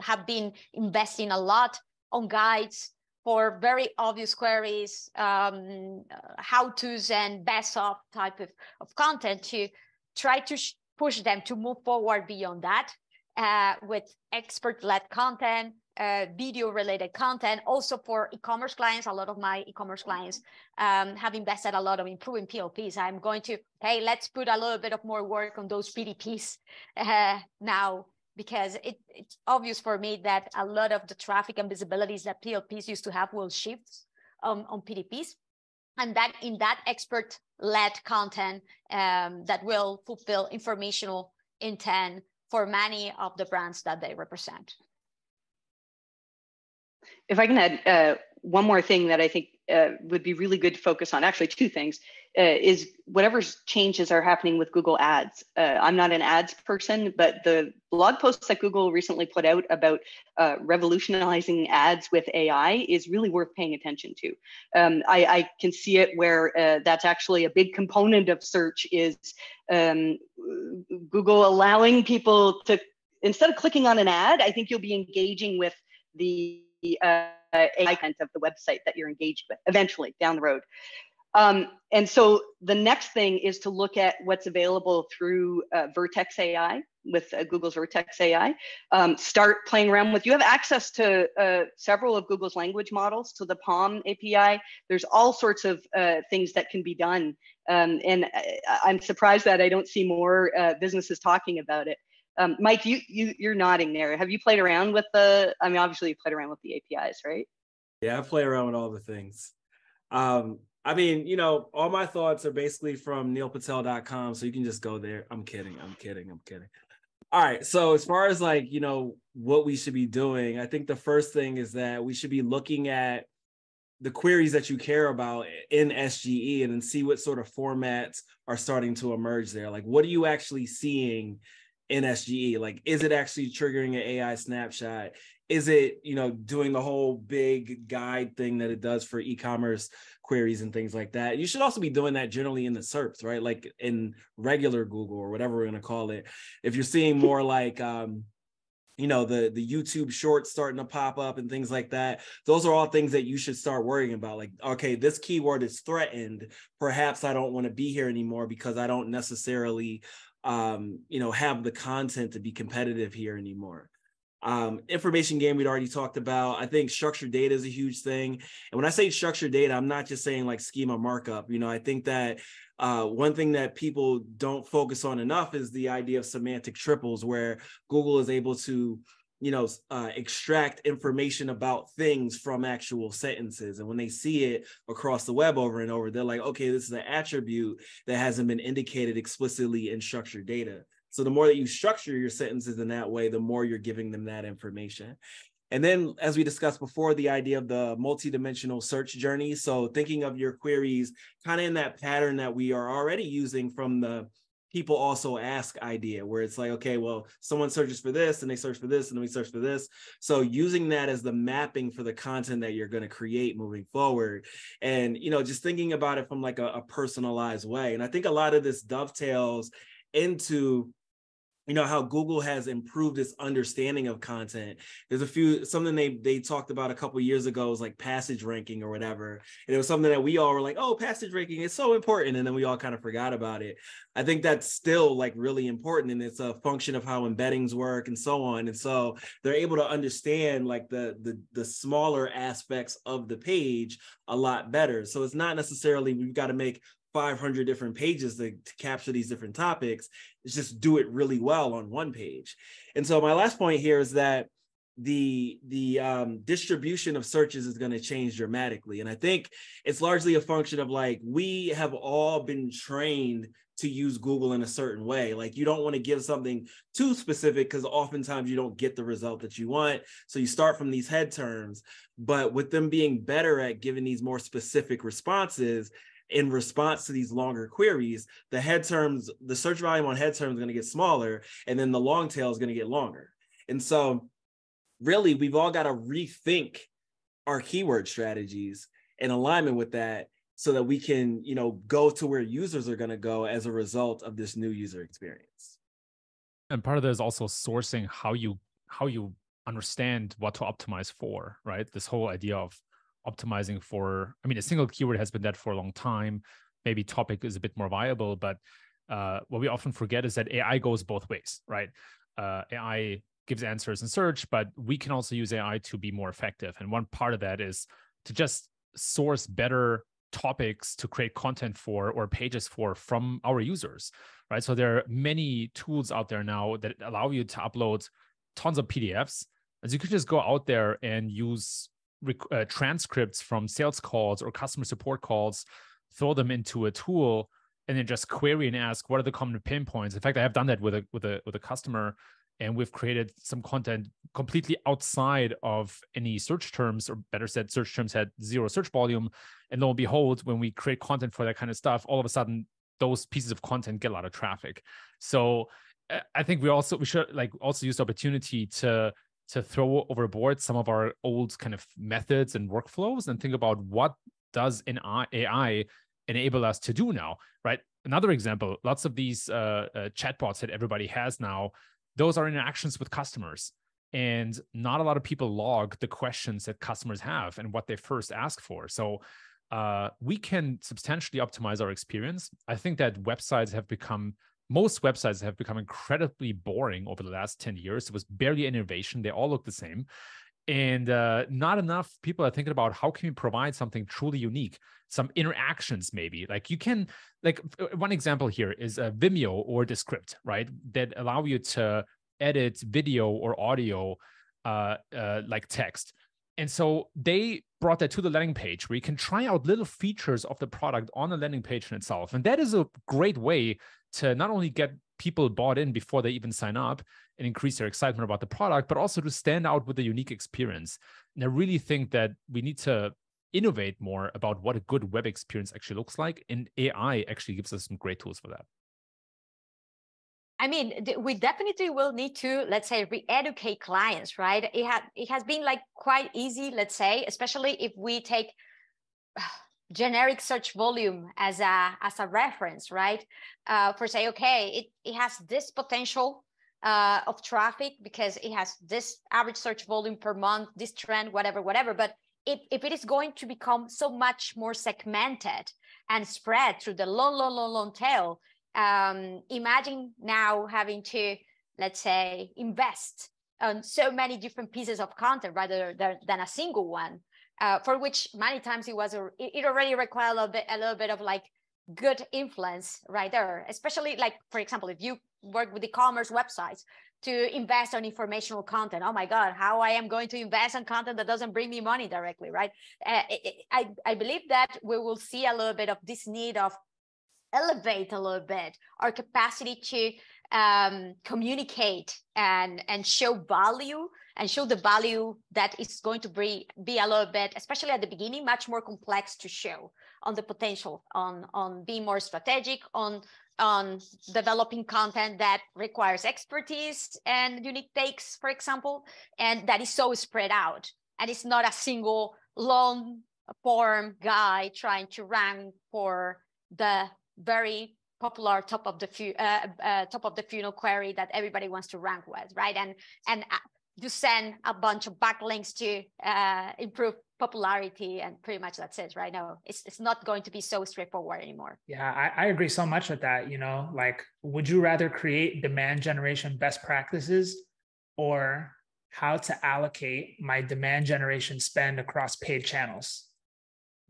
have been investing a lot on guides for very obvious queries um, how to's and best of type of, of content to try to push them to move forward beyond that uh, with expert led content uh, video related content. Also for e-commerce clients, a lot of my e-commerce clients um, have invested a lot of improving PLPs. I'm going to, hey, let's put a little bit of more work on those PDPs uh, now because it, it's obvious for me that a lot of the traffic and visibilities that PLPs used to have will shift um, on PDPs. And that in that expert led content um, that will fulfill informational intent for many of the brands that they represent. If I can add uh, one more thing that I think uh, would be really good to focus on, actually two things, uh, is whatever changes are happening with Google Ads. Uh, I'm not an ads person, but the blog posts that Google recently put out about uh, revolutionizing ads with AI is really worth paying attention to. Um, I, I, can see it where uh, that's actually a big component of search is um, Google allowing people to, instead of clicking on an ad, I think you'll be engaging with the uh, AI content of the website that you're engaged with eventually down the road. Um, and so the next thing is to look at what's available through uh, Vertex AI with uh, Google's Vertex AI. Um, start playing around with. You have access to uh, several of Google's language models, to the PaLM API. There's all sorts of uh, things that can be done, um, and I, am surprised that I don't see more uh, businesses talking about it. Um, Mike, you you you're nodding there. Have you played around with the? I mean, obviously you played around with the APIs, right? Yeah, I play around with all the things. Um, I mean, you know, all my thoughts are basically from neilpatel.com. So you can just go there. I'm kidding. I'm kidding. I'm kidding. All right. So as far as like, you know, what we should be doing, I think the first thing is that we should be looking at the queries that you care about in SGE and then see what sort of formats are starting to emerge there. Like, what are you actually seeing in SGE? Like, is it actually triggering an AI snapshot? Is it, you know, doing the whole big guide thing that it does for e-commerce queries and things like that? You should also be doing that generally in the SERPs, right? Like in regular Google or whatever we're going to call it. If you're seeing more like, um, you know the the youtube shorts starting to pop up and things like that those are all things that you should start worrying about like okay this keyword is threatened perhaps i don't want to be here anymore because i don't necessarily um, you know, have the content to be competitive here anymore. Um, information game we'd already talked about. I think structured data is a huge thing. And when I say structured data, I'm not just saying like schema markup. You know, I think that uh, one thing that people don't focus on enough is the idea of semantic triples, where Google is able to you know uh, extract information about things from actual sentences and when they see it across the web over and over they're like okay this is an attribute that hasn't been indicated explicitly in structured data so the more that you structure your sentences in that way the more you're giving them that information. And then as we discussed before the idea of the multi-dimensional search journey. So thinking of your queries kind of in that pattern that we are already using from the people also ask idea where it's like okay well someone searches for this and they search for this and then we search for this. So using that as the mapping for the content that you're going to create moving forward. And you know just thinking about it from like a, a personalized way. And i think a lot of this dovetails into you know how google has improved its understanding of content. There's a few something they they talked about a couple years ago was like passage ranking or whatever. And it was something that we all were like oh passage ranking is so important. And then we all kind of forgot about it. I think that's still like really important and it's a function of how embeddings work and so on. And so they're able to understand like the the, the smaller aspects of the page a lot better. So it's not necessarily we've got to make 500 different pages to, to, capture these different topics is just do it really well on one page. And so my last point here is that the the um, distribution of searches is going to change dramatically. And i think it's largely a function of like we have all been trained to use google in a certain way. Like you don't want to give something too specific because oftentimes you don't get the result that you want. So you start from these head terms but with them being better at giving these more specific responses in response to these longer queries, the head terms, the search volume on head terms is going to get smaller, and then the long tail is going to get longer. And so, really, we've all got to rethink our keyword strategies in alignment with that so that we can, you know, go to where users are going to go as a result of this new user experience. And part of that is also sourcing how you how you understand what to optimize for, right? This whole idea of optimizing for i mean a single keyword has been dead for a long time maybe topic is a bit more viable but uh, what we often forget is that ai goes both ways right uh, ai gives answers in search, but we can also use AI to be more effective. And one part of that is to just source better topics to create content for or pages for from our users, right? So there are many tools out there now that allow you to upload tons of PDFs. As you could just go out there and use uh, transcripts from sales calls or customer support calls, throw them into a tool, and then just query and ask what are the common pain points. In fact, I have done that with a with a with a customer, and we've created some content completely outside of any search terms, or better said, search terms had zero search volume. And lo and behold, when we create content for that kind of stuff, all of a sudden those pieces of content get a lot of traffic. So I think we also we should like also use the opportunity to to throw overboard some of our old kind of methods and workflows and think about what does an AI enable us to do now, right? Another example, lots of these uh, uh, chatbots that everybody has now, those are interactions with customers. And not a lot of people log the questions that customers have and what they first ask for. So uh, we can substantially optimize our experience. I think that websites have become most websites have become incredibly boring over the last 10 years. It was barely an innovation. They all look the same. And uh, not enough people are thinking about how can we provide something truly unique, some interactions maybe. Like you can, like uh, one example here is a Vimeo or Descript, right? That allow you to edit video or audio uh, uh, like text. And so they brought that to the landing page where you can try out little features of the product on the landing page in itself. And that is a great way to not only get people bought in before they even sign up and increase their excitement about the product, but also to stand out with a unique experience. And I really think that we need to innovate more about what a good web experience actually looks like. And AI actually gives us some great tools for that. I mean, we definitely will need to, let's say, re-educate clients, right? It had it has been like quite easy, let's say, especially if we take generic search volume as a as a reference, right? Uh, for say, okay, it, it has this potential uh, of traffic because it has this average search volume per month, this trend, whatever, whatever. But if, if it is going to become so much more segmented and spread through the long, long, long, long tail, um, imagine now having to, let's say, invest on so many different pieces of content rather than, than a single one uh, for which many times it was a, it already required a little bit a little bit of like good influence right there especially like for example if you work with e-commerce websites to invest on informational content oh my god how i am going to invest on content that doesn't bring me money directly right? Uh, it, I, I believe that we will see a little bit of this need of elevate a little bit our capacity to um, communicate and and show value and show the value that is going to be, be a little bit, especially at the beginning, much more complex to show on the potential, on, on being more strategic, on, on developing content that requires expertise and unique takes, for example, and that is so spread out. And it's not a single long form guy trying to rank for the very popular top of the uh, uh, top of the funnel query that everybody wants to rank with, right? And and uh, to send a bunch of backlinks to uh, improve popularity and pretty much that's it right? Now it's, it's not going to be so straightforward anymore. Yeah I, I agree so much with that you know? Like would you rather create demand generation best practices or how to allocate my demand generation spend across paid channels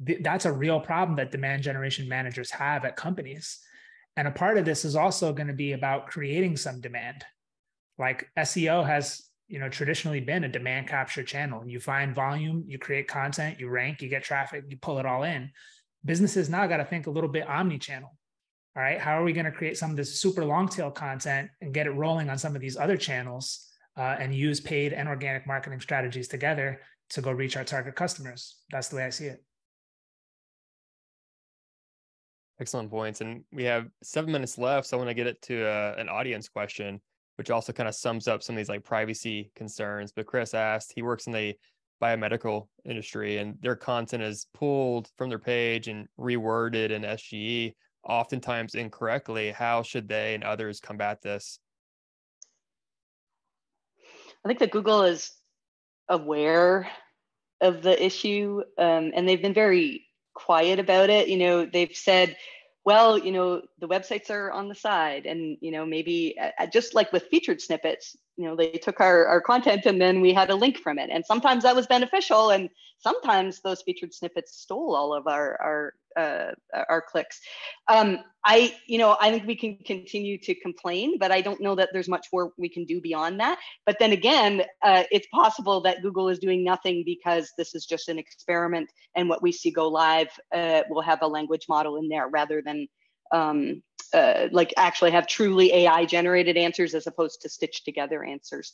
that's a real problem that demand generation managers have at companies. And a part of this is also going to be about creating some demand. Like seo has you know traditionally been a demand capture channel. You find volume you create content you rank you get traffic you pull it all in. Businesses now got to think a little bit omni-channel. All right how are we going to create some of this super long tail content and get it rolling on some of these other channels uh, and use paid and organic marketing strategies together to go reach our target customers? That's the way i see it excellent points and we have seven minutes left so i want to get it to uh, an audience question which also kind of sums up some of these like privacy concerns. But Chris asked, he works in the biomedical industry and their content is pulled from their page and reworded in SGE, oftentimes incorrectly. How should they and others combat this? I think that Google is aware of the issue um, and they've been very quiet about it. You know, they've said well, you know, the websites are on the side and, you know, maybe uh, uh, just like with featured snippets, you know they took our, our content and then we had a link from it. And sometimes that was beneficial and sometimes those featured snippets stole all of our our uh, our clicks. Um, i you know i think we can continue to complain but i don't know that there's much more we can do beyond that. But then again uh, it's possible that google is doing nothing because this is just an experiment and what we see go live uh, will have a language model in there rather than um, uh, like actually have truly AI generated answers as opposed to stitched together answers.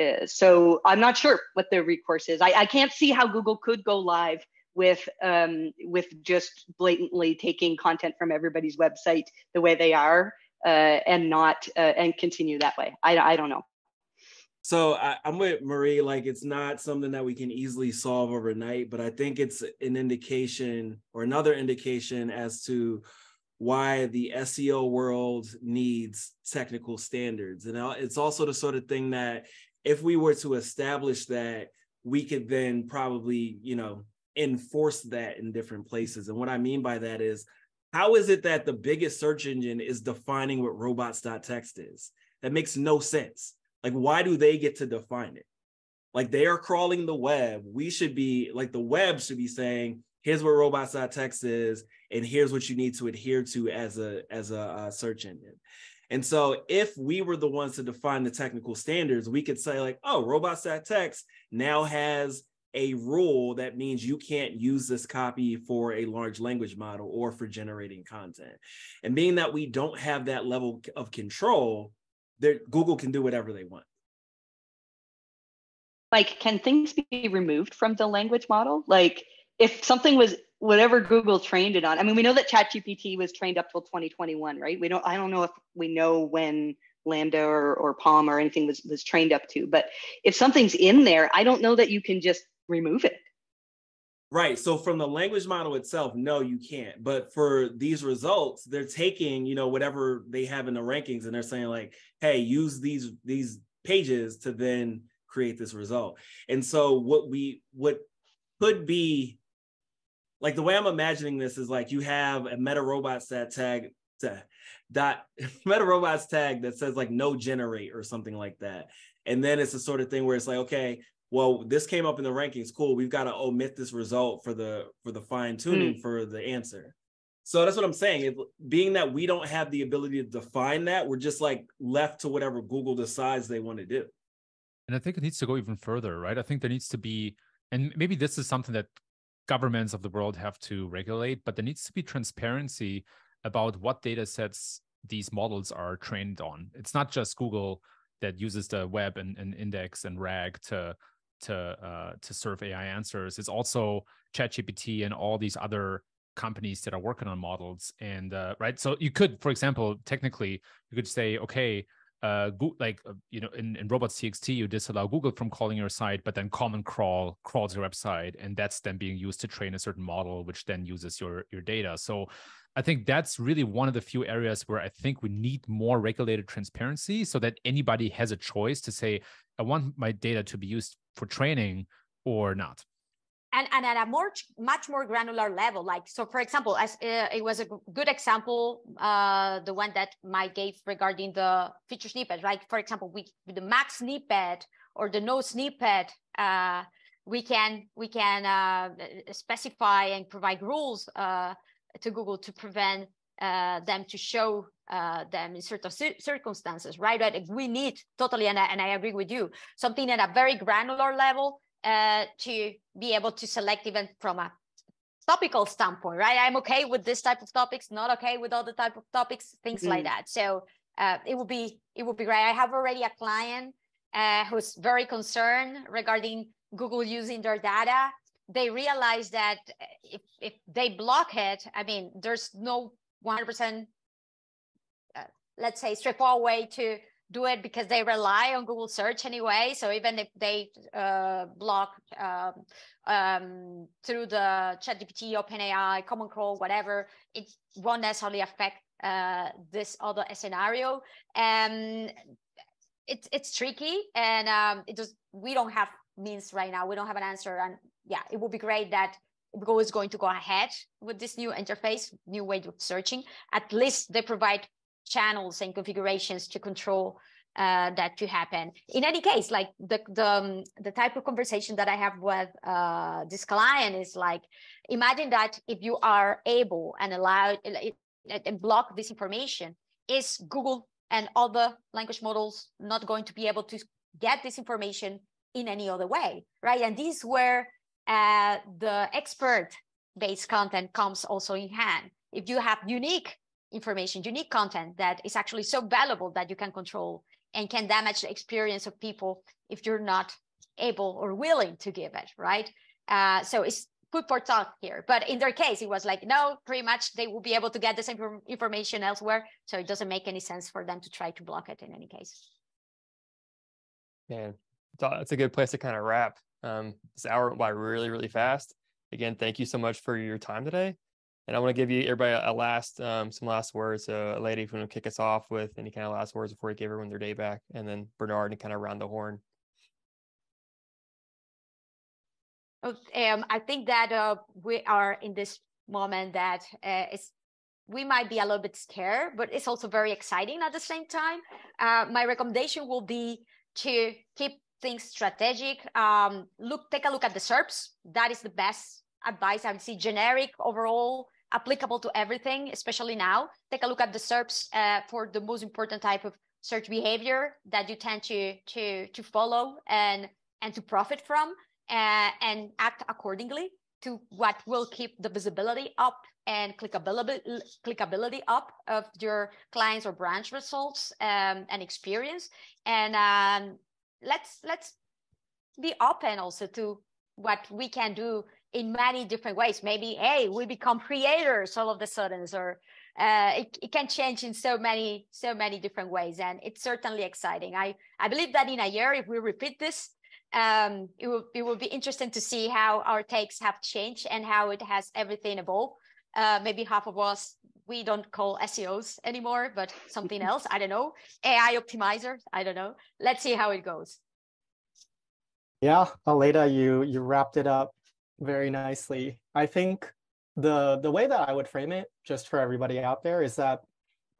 Uh, so I'm not sure what the recourse is. I, I, can't see how Google could go live with um, with just blatantly taking content from everybody's website the way they are uh, and not uh, and continue that way. I, I don't know. So I, I'm with Marie. Like it's not something that we can easily solve overnight, but I think it's an indication or another indication as to why the SEO world needs technical standards. And it's also the sort of thing that if we were to establish that, we could then probably, you know, enforce that in different places. And what I mean by that is, how is it that the biggest search engine is defining what robots.txt is? That makes no sense. Like, why do they get to define it? Like, they are crawling the web. We should be, like, the web should be saying, here's what robots.txt is and here's what you need to adhere to as a as a, a search engine. And so if we were the ones to define the technical standards we could say like oh robots.txt now has a rule that means you can't use this copy for a large language model or for generating content. And being that we don't have that level of control there google can do whatever they want. Like can things be removed from the language model? Like if something was whatever Google trained it on. I mean, we know that ChatGPT was trained up till 2021, right? We don't. I don't know if we know when LaMDA or, or PaLM or anything was was trained up to. But if something's in there, I don't know that you can just remove it. Right. So from the language model itself, no, you can't. But for these results, they're taking, you know, whatever they have in the rankings and they're saying like, hey, use these these pages to then create this result. And so what we what could be like the way I'm imagining this is like you have a meta robots that tag dot meta robots tag that says like no generate or something like that. And then it's the sort of thing where it's like, okay, well, this came up in the rankings. Cool. We've got to omit this result for the for the fine tuning mm. for the answer. So that's what I'm saying. It, being that we don't have the ability to define that, we're just like left to whatever Google decides they want to do. And I think it needs to go even further, right? I think there needs to be, and maybe this is something that governments of the world have to regulate, but there needs to be transparency about what data sets these models are trained on. It's not just Google that uses the web and, and index and RAG to to uh, to serve AI answers. It's also ChatGPT and all these other companies that are working on models. And uh, right, so you could, for example, technically, you could say, okay, uh, go, like uh, you know in, in robots.txt you disallow google from calling your site but then common crawl crawls your website and that's then being used to train a certain model which then uses your your data. So i think that's really one of the few areas where i think we need more regulated transparency so that anybody has a choice to say i want my data to be used for training or not and, and at a more much more granular level like so for example as uh, it was a good example uh, the one that mike gave regarding the feature snippet right? For example we the max snippet or the no snippet uh, we can we can uh, specify and provide rules uh, to google to prevent uh, them to show them in certain circumstances right? Right we need totally and I, and I agree with you something at a very granular level uh, to be able to select even from a topical standpoint, right? I'm okay with this type of topics, not okay with other type of topics, things mm-hmm. like that. So uh, it would be it would be great. I have already a client uh, who's very concerned regarding Google using their data. They realize that if if they block it, I mean, there's no 100% uh, let's say straightforward way to do it because they rely on Google search anyway. So even if they uh, block um, um, through the ChatGPT, OpenAI, Common Crawl, whatever, it won't necessarily affect uh, this other scenario. And it's it's tricky, and um, it just we don't have means right now. We don't have an answer, and yeah, it would be great that Google is going to go ahead with this new interface, new way of searching. At least they provide channels and configurations to control uh, that to happen. In any case, like the the um, the type of conversation that I have with uh, this client is like, imagine that if you are able and allowed and block this information, is Google and other language models not going to be able to get this information in any other way, right? And this is where uh, the expert-based content comes also in hand. If you have unique information, unique content that is actually so valuable that you can control and can damage the experience of people if you're not able or willing to give it, right? Uh, so it's food for thought here. But in their case, it was like, no, pretty much they will be able to get the same information elsewhere. So it doesn't make any sense for them to try to block it in any case. Man, it's a good place to kind of wrap. Um, this hour by really, really fast. Again, thank you so much for your time today. And I want to give you everybody a last, um, some last words. So, Aleyda, if you want to kick us off with any kind of last words before you give everyone their day back, and then Bernard and kind of round the horn. Um, I think that uh, we are in this moment that uh, it's we might be a little bit scared, but it's also very exciting at the same time. Uh, my recommendation will be to keep things strategic. Um, look, take a look at the SERPs. That is the best advice I would say Generic overall, applicable to everything, especially now. Take a look at the SERPs uh, for the most important type of search behavior that you tend to to to follow and and to profit from, uh, and act accordingly to what will keep the visibility up and clickability clickability up of your clients or branch results um, and experience. And um, let's let's be open also to what we can do in many different ways. Maybe, hey, we become creators all of a sudden, or uh, it, it can change in so many, so many different ways. And it's certainly exciting. I, I believe that in a year, if we repeat this, um, it will, it will be interesting to see how our takes have changed and how it has everything evolved. Uh, maybe half of us, we don't call SEOs anymore, but something else. I don't know. AI optimizers. I don't know. Let's see how it goes. Yeah, Aleyda, you you wrapped it up very nicely. I think the the way that I would frame it, just for everybody out there, is that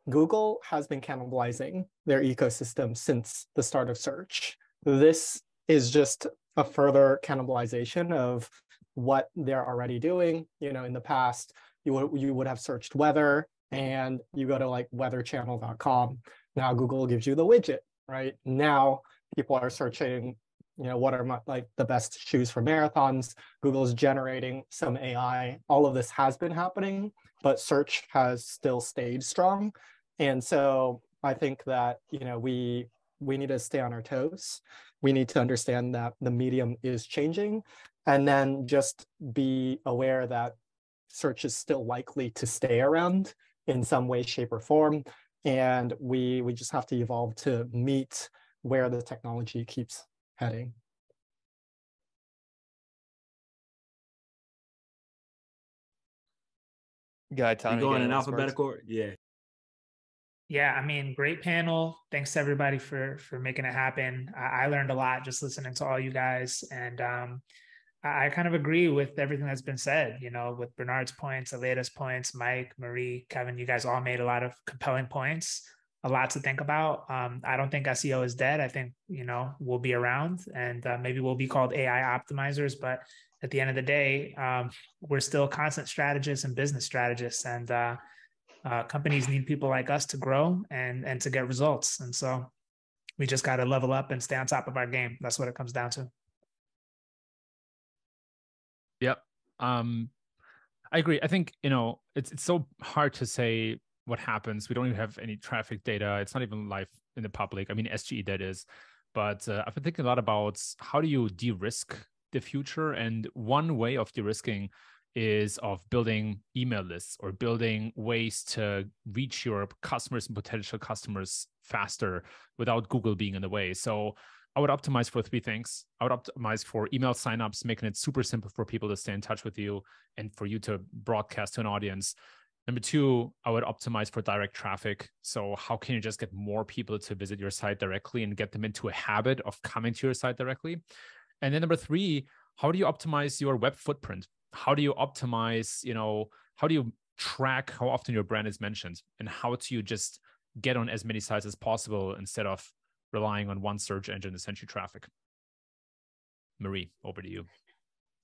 Google has been cannibalizing their ecosystem since the start of search. This is just a further cannibalization of what they're already doing. You know, in the past, you would you would have searched weather and you go to like weatherchannel.com. Now Google gives you the widget, right? Now people are searching you know, what are my, like the best shoes for marathons? Google's generating some AI. All of this has been happening, but search has still stayed strong. And so I think that, you know, we we need to stay on our toes. We need to understand that the medium is changing and then just be aware that search is still likely to stay around in some way, shape, or form. And we we just have to evolve to meet where the technology keeps heading. Gaetano, you going in alphabetical? Yeah. Yeah, I mean, great panel. Thanks to everybody for for making it happen. I, I learned a lot just listening to all you guys, and um, I, I, kind of agree with everything that's been said. You know, with Bernard's points, Aleyda's points, Mike, Marie, Kevin, you guys all made a lot of compelling points a lot to think about. Um, I don't think SEO is dead. I think you know we'll be around, and uh, maybe we'll be called AI optimizers. But at the end of the day, um, we're still content strategists and business strategists, and uh, uh, companies need people like us to grow and and to get results. And so we just got to level up and stay on top of our game. That's what it comes down to. Yep. Um, I agree. I think you know it's it's so hard to say what happens. We don't even have any traffic data. It's not even live in the public. I mean, SGE that is. But uh, I've been thinking a lot about how do you de-risk the future, and one way of de-risking is of building email lists or building ways to reach your customers and potential customers faster without Google being in the way. So I would optimize for three things. I would optimize for email signups, making it super simple for people to stay in touch with you and for you to broadcast to an audience. Number two, I would optimize for direct traffic. So, how can you just get more people to visit your site directly and get them into a habit of coming to your site directly? And then number three, how do you optimize your web footprint? How do you optimize, you know, how do you track how often your brand is mentioned and how do you just get on as many sites as possible instead of relying on one search engine to send you traffic. Marie, over to you.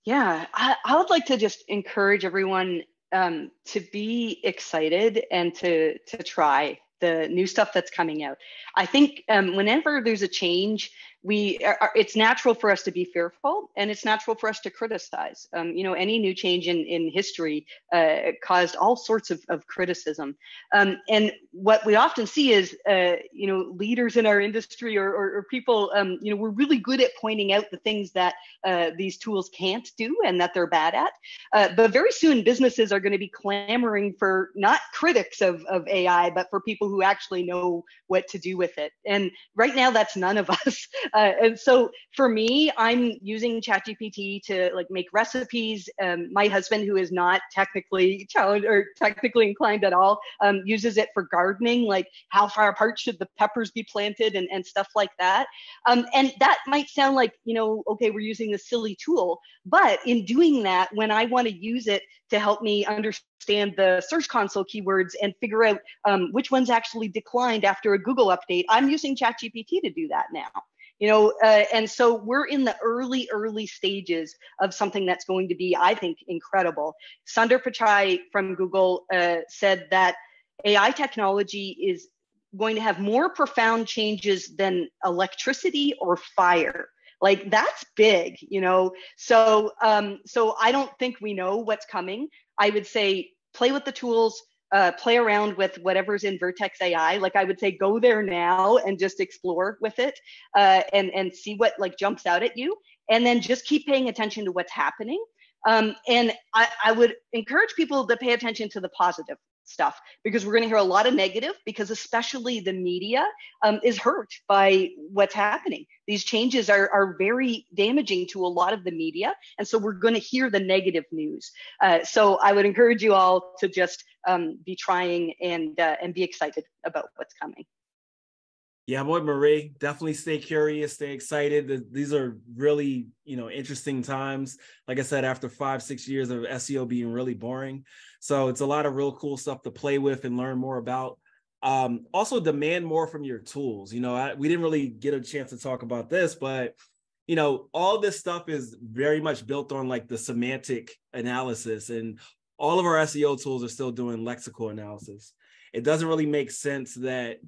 Yeah, I, I would like to just encourage everyone um, to be excited and to to try the new stuff that's coming out. I think um, whenever there's a change, we are, it's natural for us to be fearful and it's natural for us to criticize. Um, you know any new change in, in history uh, caused all sorts of, of criticism. Um, and what we often see is uh, you know leaders in our industry or, or, or people um, you know we're really good at pointing out the things that uh, these tools can't do and that they're bad at. Uh, but very soon businesses are going to be clamoring for not critics of, of ai but for people who actually know what to do with it. And right now that's none of us uh, and so for me, I'm using ChatGPT to like make recipes. Um, my husband, who is not technically challenged or technically inclined at all, um, uses it for gardening, like how far apart should the peppers be planted and, and stuff like that. Um, and that might sound like, you know, okay, we're using a silly tool. But in doing that, when I want to use it to help me understand the Search Console keywords and figure out um, which ones actually declined after a Google update, I'm using ChatGPT to do that now you know uh, and so we're in the early early stages of something that's going to be i think incredible. Sundar pichai from google uh, said that ai technology is going to have more profound changes than electricity or fire. Like that's big you know? So um so i don't think we know what's coming. I would say play with the tools uh, play around with whatever's in Vertex AI. Like I would say, go there now and just explore with it uh, and and see what like jumps out at you, and then just keep paying attention to what's happening. Um, and I, I would encourage people to pay attention to the positive stuff because we're going to hear a lot of negative because especially the media um, is hurt by what's happening. These changes are, are very damaging to a lot of the media and so we're going to hear the negative news. Uh, so i would encourage you all to just um, be trying and uh, and be excited about what's coming yeah, boy, Marie, definitely stay curious, stay excited. These are really, you know, interesting times. Like I said, after five, six years of SEO being really boring. So it's a lot of real cool stuff to play with and learn more about. Um, also demand more from your tools. You know, I, we didn't really get a chance to talk about this, but you know, all this stuff is very much built on like the semantic analysis, and all of our SEO tools are still doing lexical analysis. It doesn't really make sense that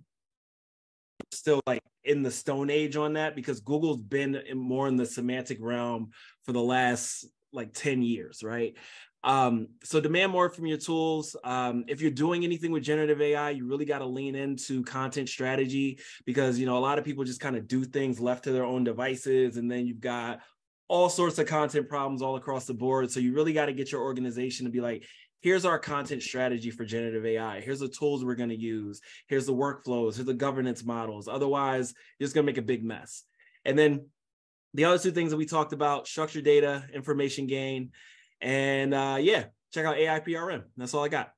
still like in the stone age on that because Google's been in more in the semantic realm for the last like 10 years, right? Um, so demand more from your tools. Um, if you're doing anything with generative AI, you really got to lean into content strategy because you know a lot of people just kind of do things left to their own devices, and then you've got all sorts of content problems all across the board. So you really got to get your organization to be like, here's our content strategy for generative AI. Here's the tools we're going to use. Here's the workflows. Here's the governance models. Otherwise, you're just going to make a big mess. And then the other two things that we talked about structured data, information gain. And uh, yeah, check out AIPRM. That's all I got.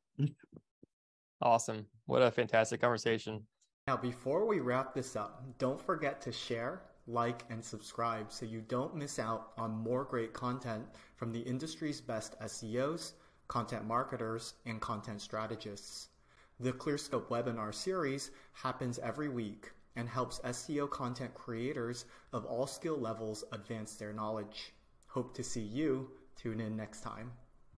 awesome. What a fantastic conversation. Now, before we wrap this up, don't forget to share, like, and subscribe so you don't miss out on more great content from the industry's best SEOs content marketers, and content strategists. The ClearScope webinar series happens every week and helps SEO content creators of all skill levels advance their knowledge. Hope to see you tune in next time.